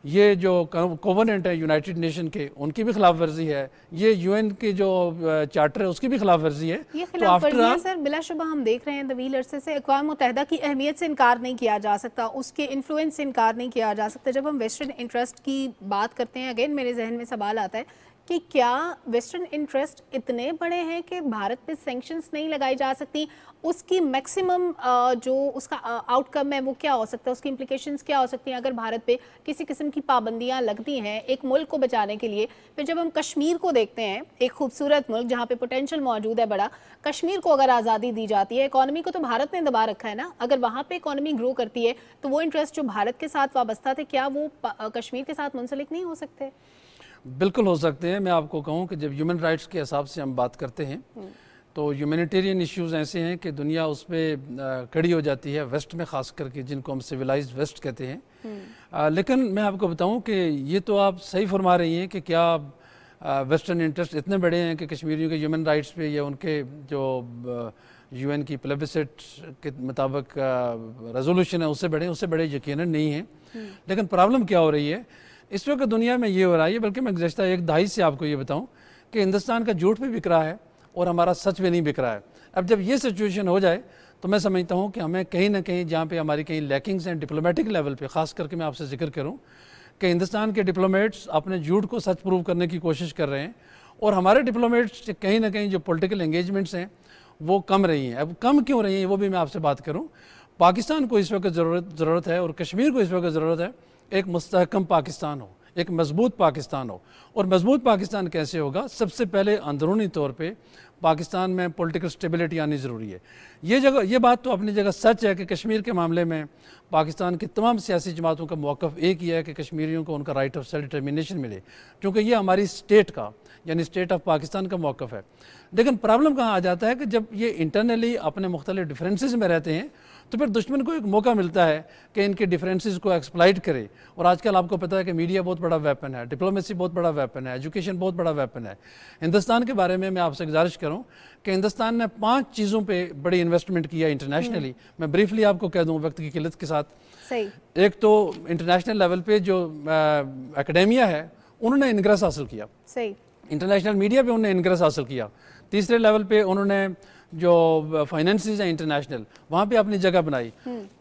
ये जो कोवनेंट है यूनाइटेड नेशन के उनकी भी खिलाफ वर्जी है। ये यूएन के जो चार्टर है उसकी भी खिलाफ वर्जी है। ये तो खिलाफ तो वर्जी है सर बिलाशुबा हम देख रहे हैं तवील अरसे से अकवा मुतहदा की अहमियत से इनकार नहीं किया जा सकता। उसके इन्फ्लुएंस से इनकार नहीं किया जा सकता। जब हम वेस्टर्न इंटरेस्ट की बात करते हैं अगेन मेरे जहन में सवाल आता है कि क्या वेस्टर्न इंटरेस्ट इतने बड़े हैं कि भारत पे सैंक्शंस नहीं लगाई जा सकती? उसकी मैक्सिमम जो उसका आउटकम है, वो क्या हो सकता है? उसकी इम्प्लीकेशंस क्या हो सकती हैं? अगर भारत पे किसी किस्म की पाबंदियाँ लगती हैं एक मुल्क को बचाने के लिए, फिर जब हम कश्मीर को देखते हैं, एक खूबसूरत मुल्क जहाँ पे पोटेंशियल मौजूद है बड़ा, कश्मीर को अगर आज़ादी दी जाती है इकॉनमी को तो भारत ने दबा रखा है ना? अगर वहाँ पर इकॉनमी ग्रो करती है तो वो इंटरेस्ट जो भारत के साथ वाबस्ता थे, क्या वो कश्मीर के साथ मुंसलिक नहीं हो सकते? बिल्कुल हो सकते हैं। मैं आपको कहूँ कि जब ह्यूमन राइट्स के हिसाब से हम बात करते हैं तो ह्यूमैनिटेरियन इश्यूज़ ऐसे हैं कि दुनिया उस पर खड़ी हो जाती है वेस्ट में ख़ास करके जिनको हम सिविलाइज वेस्ट कहते हैं। आ, लेकिन मैं आपको बताऊँ कि ये तो आप सही फरमा रही हैं कि क्या वेस्टर्न इंटरेस्ट इतने बड़े हैं कि कश्मीरियों के ह्यूमन राइट्स पे या उनके जो यूएन की प्लेबिसिट के मुताबिक रेजोल्यूशन है उससे बड़े उससे बड़े यकीन नहीं हैं। लेकिन प्रॉब्लम क्या हो रही है इस वक्त दुनिया में ये हो रहा है बल्कि मैं गुजशत एक दहाई से आपको ये बताऊँ कि हिंदुस्तान का झूठ भी बिक रहा है और हमारा सच भी नहीं बिक रहा है। अब जब ये सिचुएशन हो जाए तो मैं समझता हूँ कि हमें कहीं ना कहीं जहाँ पे हमारी कहीं लैकिंग्स हैं डिप्लोमेटिक लेवल पे, ख़ास करके मैं आपसे ज़िक्र करूँ, कि हिंदुस्तान के डिप्लोमेट्स अपने झूठ को सच प्रूव करने की कोशिश कर रहे हैं और हमारे डिप्लोमेट्स कहीं ना कहीं जो पोलिटिकल एंगेजमेंट्स हैं, वो कम रही हैं। अब कम क्यों रही हैं, वो भी मैं आपसे बात करूँ। पाकिस्तान को इस वक्त ज़रूरत ज़रूरत है और कश्मीर को इस वक्त ज़रूरत है एक मस्तकम पाकिस्तान हो, एक मज़बूत पाकिस्तान हो। और मज़बूत पाकिस्तान कैसे होगा? सबसे पहले अंदरूनी तौर पे पाकिस्तान में पॉलिटिकल स्टेबिलिटी आनी ज़रूरी है। ये जगह, ये बात तो अपनी जगह सच है कि कश्मीर के मामले में पाकिस्तान की तमाम सियासी जमातों का मौक़ एक ही है कि कश्मीरियों को उनका राइट ऑफ़ सेल्फ डिटर्मिनेशन मिले, क्योंकि ये हमारी स्टेट का, यानी स्टेट ऑफ़ पाकिस्तान का मौक़ है। लेकिन प्रॉब्लम कहाँ आ जाता है कि जब ये इंटरनली अपने मुख्तलिफ़ डिफरेंसेस में रहते हैं तो फिर दुश्मन को एक मौका मिलता है कि इनके डिफरेंसेस को एक्सप्लाइट करे। और आजकल आपको पता है कि मीडिया बहुत बड़ा वेपन है डिप्लोमेसी बहुत बड़ा वेपन है एजुकेशन बहुत बड़ा वेपन है। हिंदुस्तान के बारे में मैं आपसे गुजारिश करूँ कि हिंदुस्तान ने पाँच चीज़ों पर बड़ी इन्वेस्टमेंट किया इंटरनेशनली हम्म। मैं ब्रीफली आपको कह दूँ वक्त की किल्लत के साथ। सही। एक तो इंटरनेशनल लेवल पे जो एकेडेमिया है उन्होंने इनग्रेस हासिल किया। सही। इंटरनेशनल मीडिया पे उन्होंने इनग्रेस हासिल किया। तीसरे लेवल पे उन्होंने जो फाइनेंस हैं इंटरनेशनल वहाँ पे अपनी जगह बनाई।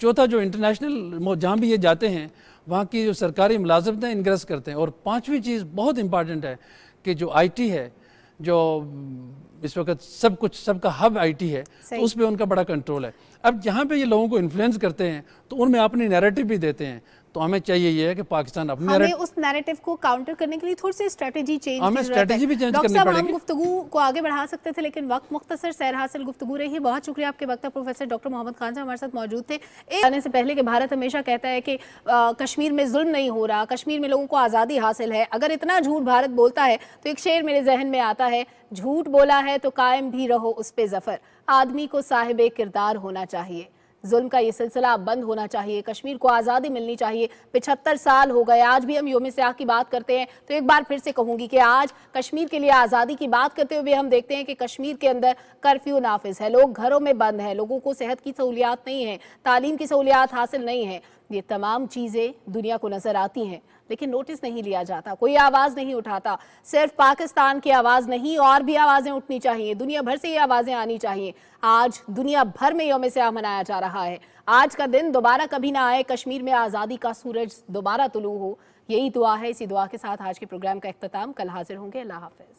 चौथा जो इंटरनेशनल जहाँ भी ये जाते हैं वहाँ की जो सरकारी मुलाजमतें इनग्रेस करते हैं। और पाँचवीं चीज़ बहुत इंपॉर्टेंट है कि जो आईटी है जो इस वक्त सब कुछ सबका हब आईटी है तो उस पर उनका बड़ा कंट्रोल है। अब जहाँ पे ये लोगों को इन्फ्लुएंस करते हैं तो उनमें अपनी नैरेटिव भी देते हैं। तो हमें चाहिए ये है कि पाकिस्तान अपने हमें उस नैरेटिव को काउंटर करने के लिए थोड़ी सी स्ट्रेटेजी चेंज हमें स्ट्रेटेजी भी चेंज करनी पड़ेगी हम गुफ्तगू को आगे बढ़ा सकते थे लेकिन वक्त मुख्तसर सैर हासिल गुफ्तगू रही। बहुत शुक्रिया आपके वक्त प्रोफेसर डॉक्टर मोहम्मद खान साहब हमारे साथ मौजूद थे। आने से पहले कि भारत हमेशा कहता है कि कश्मीर में जुल्म नहीं हो रहा कश्मीर में लोगों को आज़ादी हासिल है। अगर इतना झूठ भारत बोलता है तो एक शेर मेरे जहन में आता है झूठ बोला है तो कायम भी रहो उस पर ज़फ़र। आदमी को साहिब किरदार होना चाहिए। जुल्म का ये सिलसिला बंद होना चाहिए। कश्मीर को आज़ादी मिलनी चाहिए। पिछहत्तर साल हो गए, आज भी हम योम सयाह की बात करते हैं। तो एक बार फिर से कहूँगी कि आज कश्मीर के लिए आज़ादी की बात करते हुए हम देखते हैं कि कश्मीर के अंदर कर्फ्यू नाफिज है। लोग घरों में बंद हैं, लोगों को सेहत की सहूलियात नहीं है, तालीम की सहूलियात हासिल नहीं है। ये तमाम चीज़ें दुनिया को नज़र आती हैं। लेकिन नोटिस नहीं लिया जाता, कोई आवाज़ नहीं उठाता। सिर्फ़ पाकिस्तान की आवाज़ नहीं, और भी आवाज़ें उठनी चाहिए। दुनिया भर से ये आवाज़ें आनी चाहिए। आज दुनिया भर में योम स्याह मनाया जा रहा है। आज का दिन दोबारा कभी ना आए, कश्मीर में आज़ादी का सूरज दोबारा तुलू हो। यही दुआ है, इसी दुआ के साथ आज के प्रोग्राम का अख्ताम कल हाजिर होंगे। अल्लाह हाफिज़।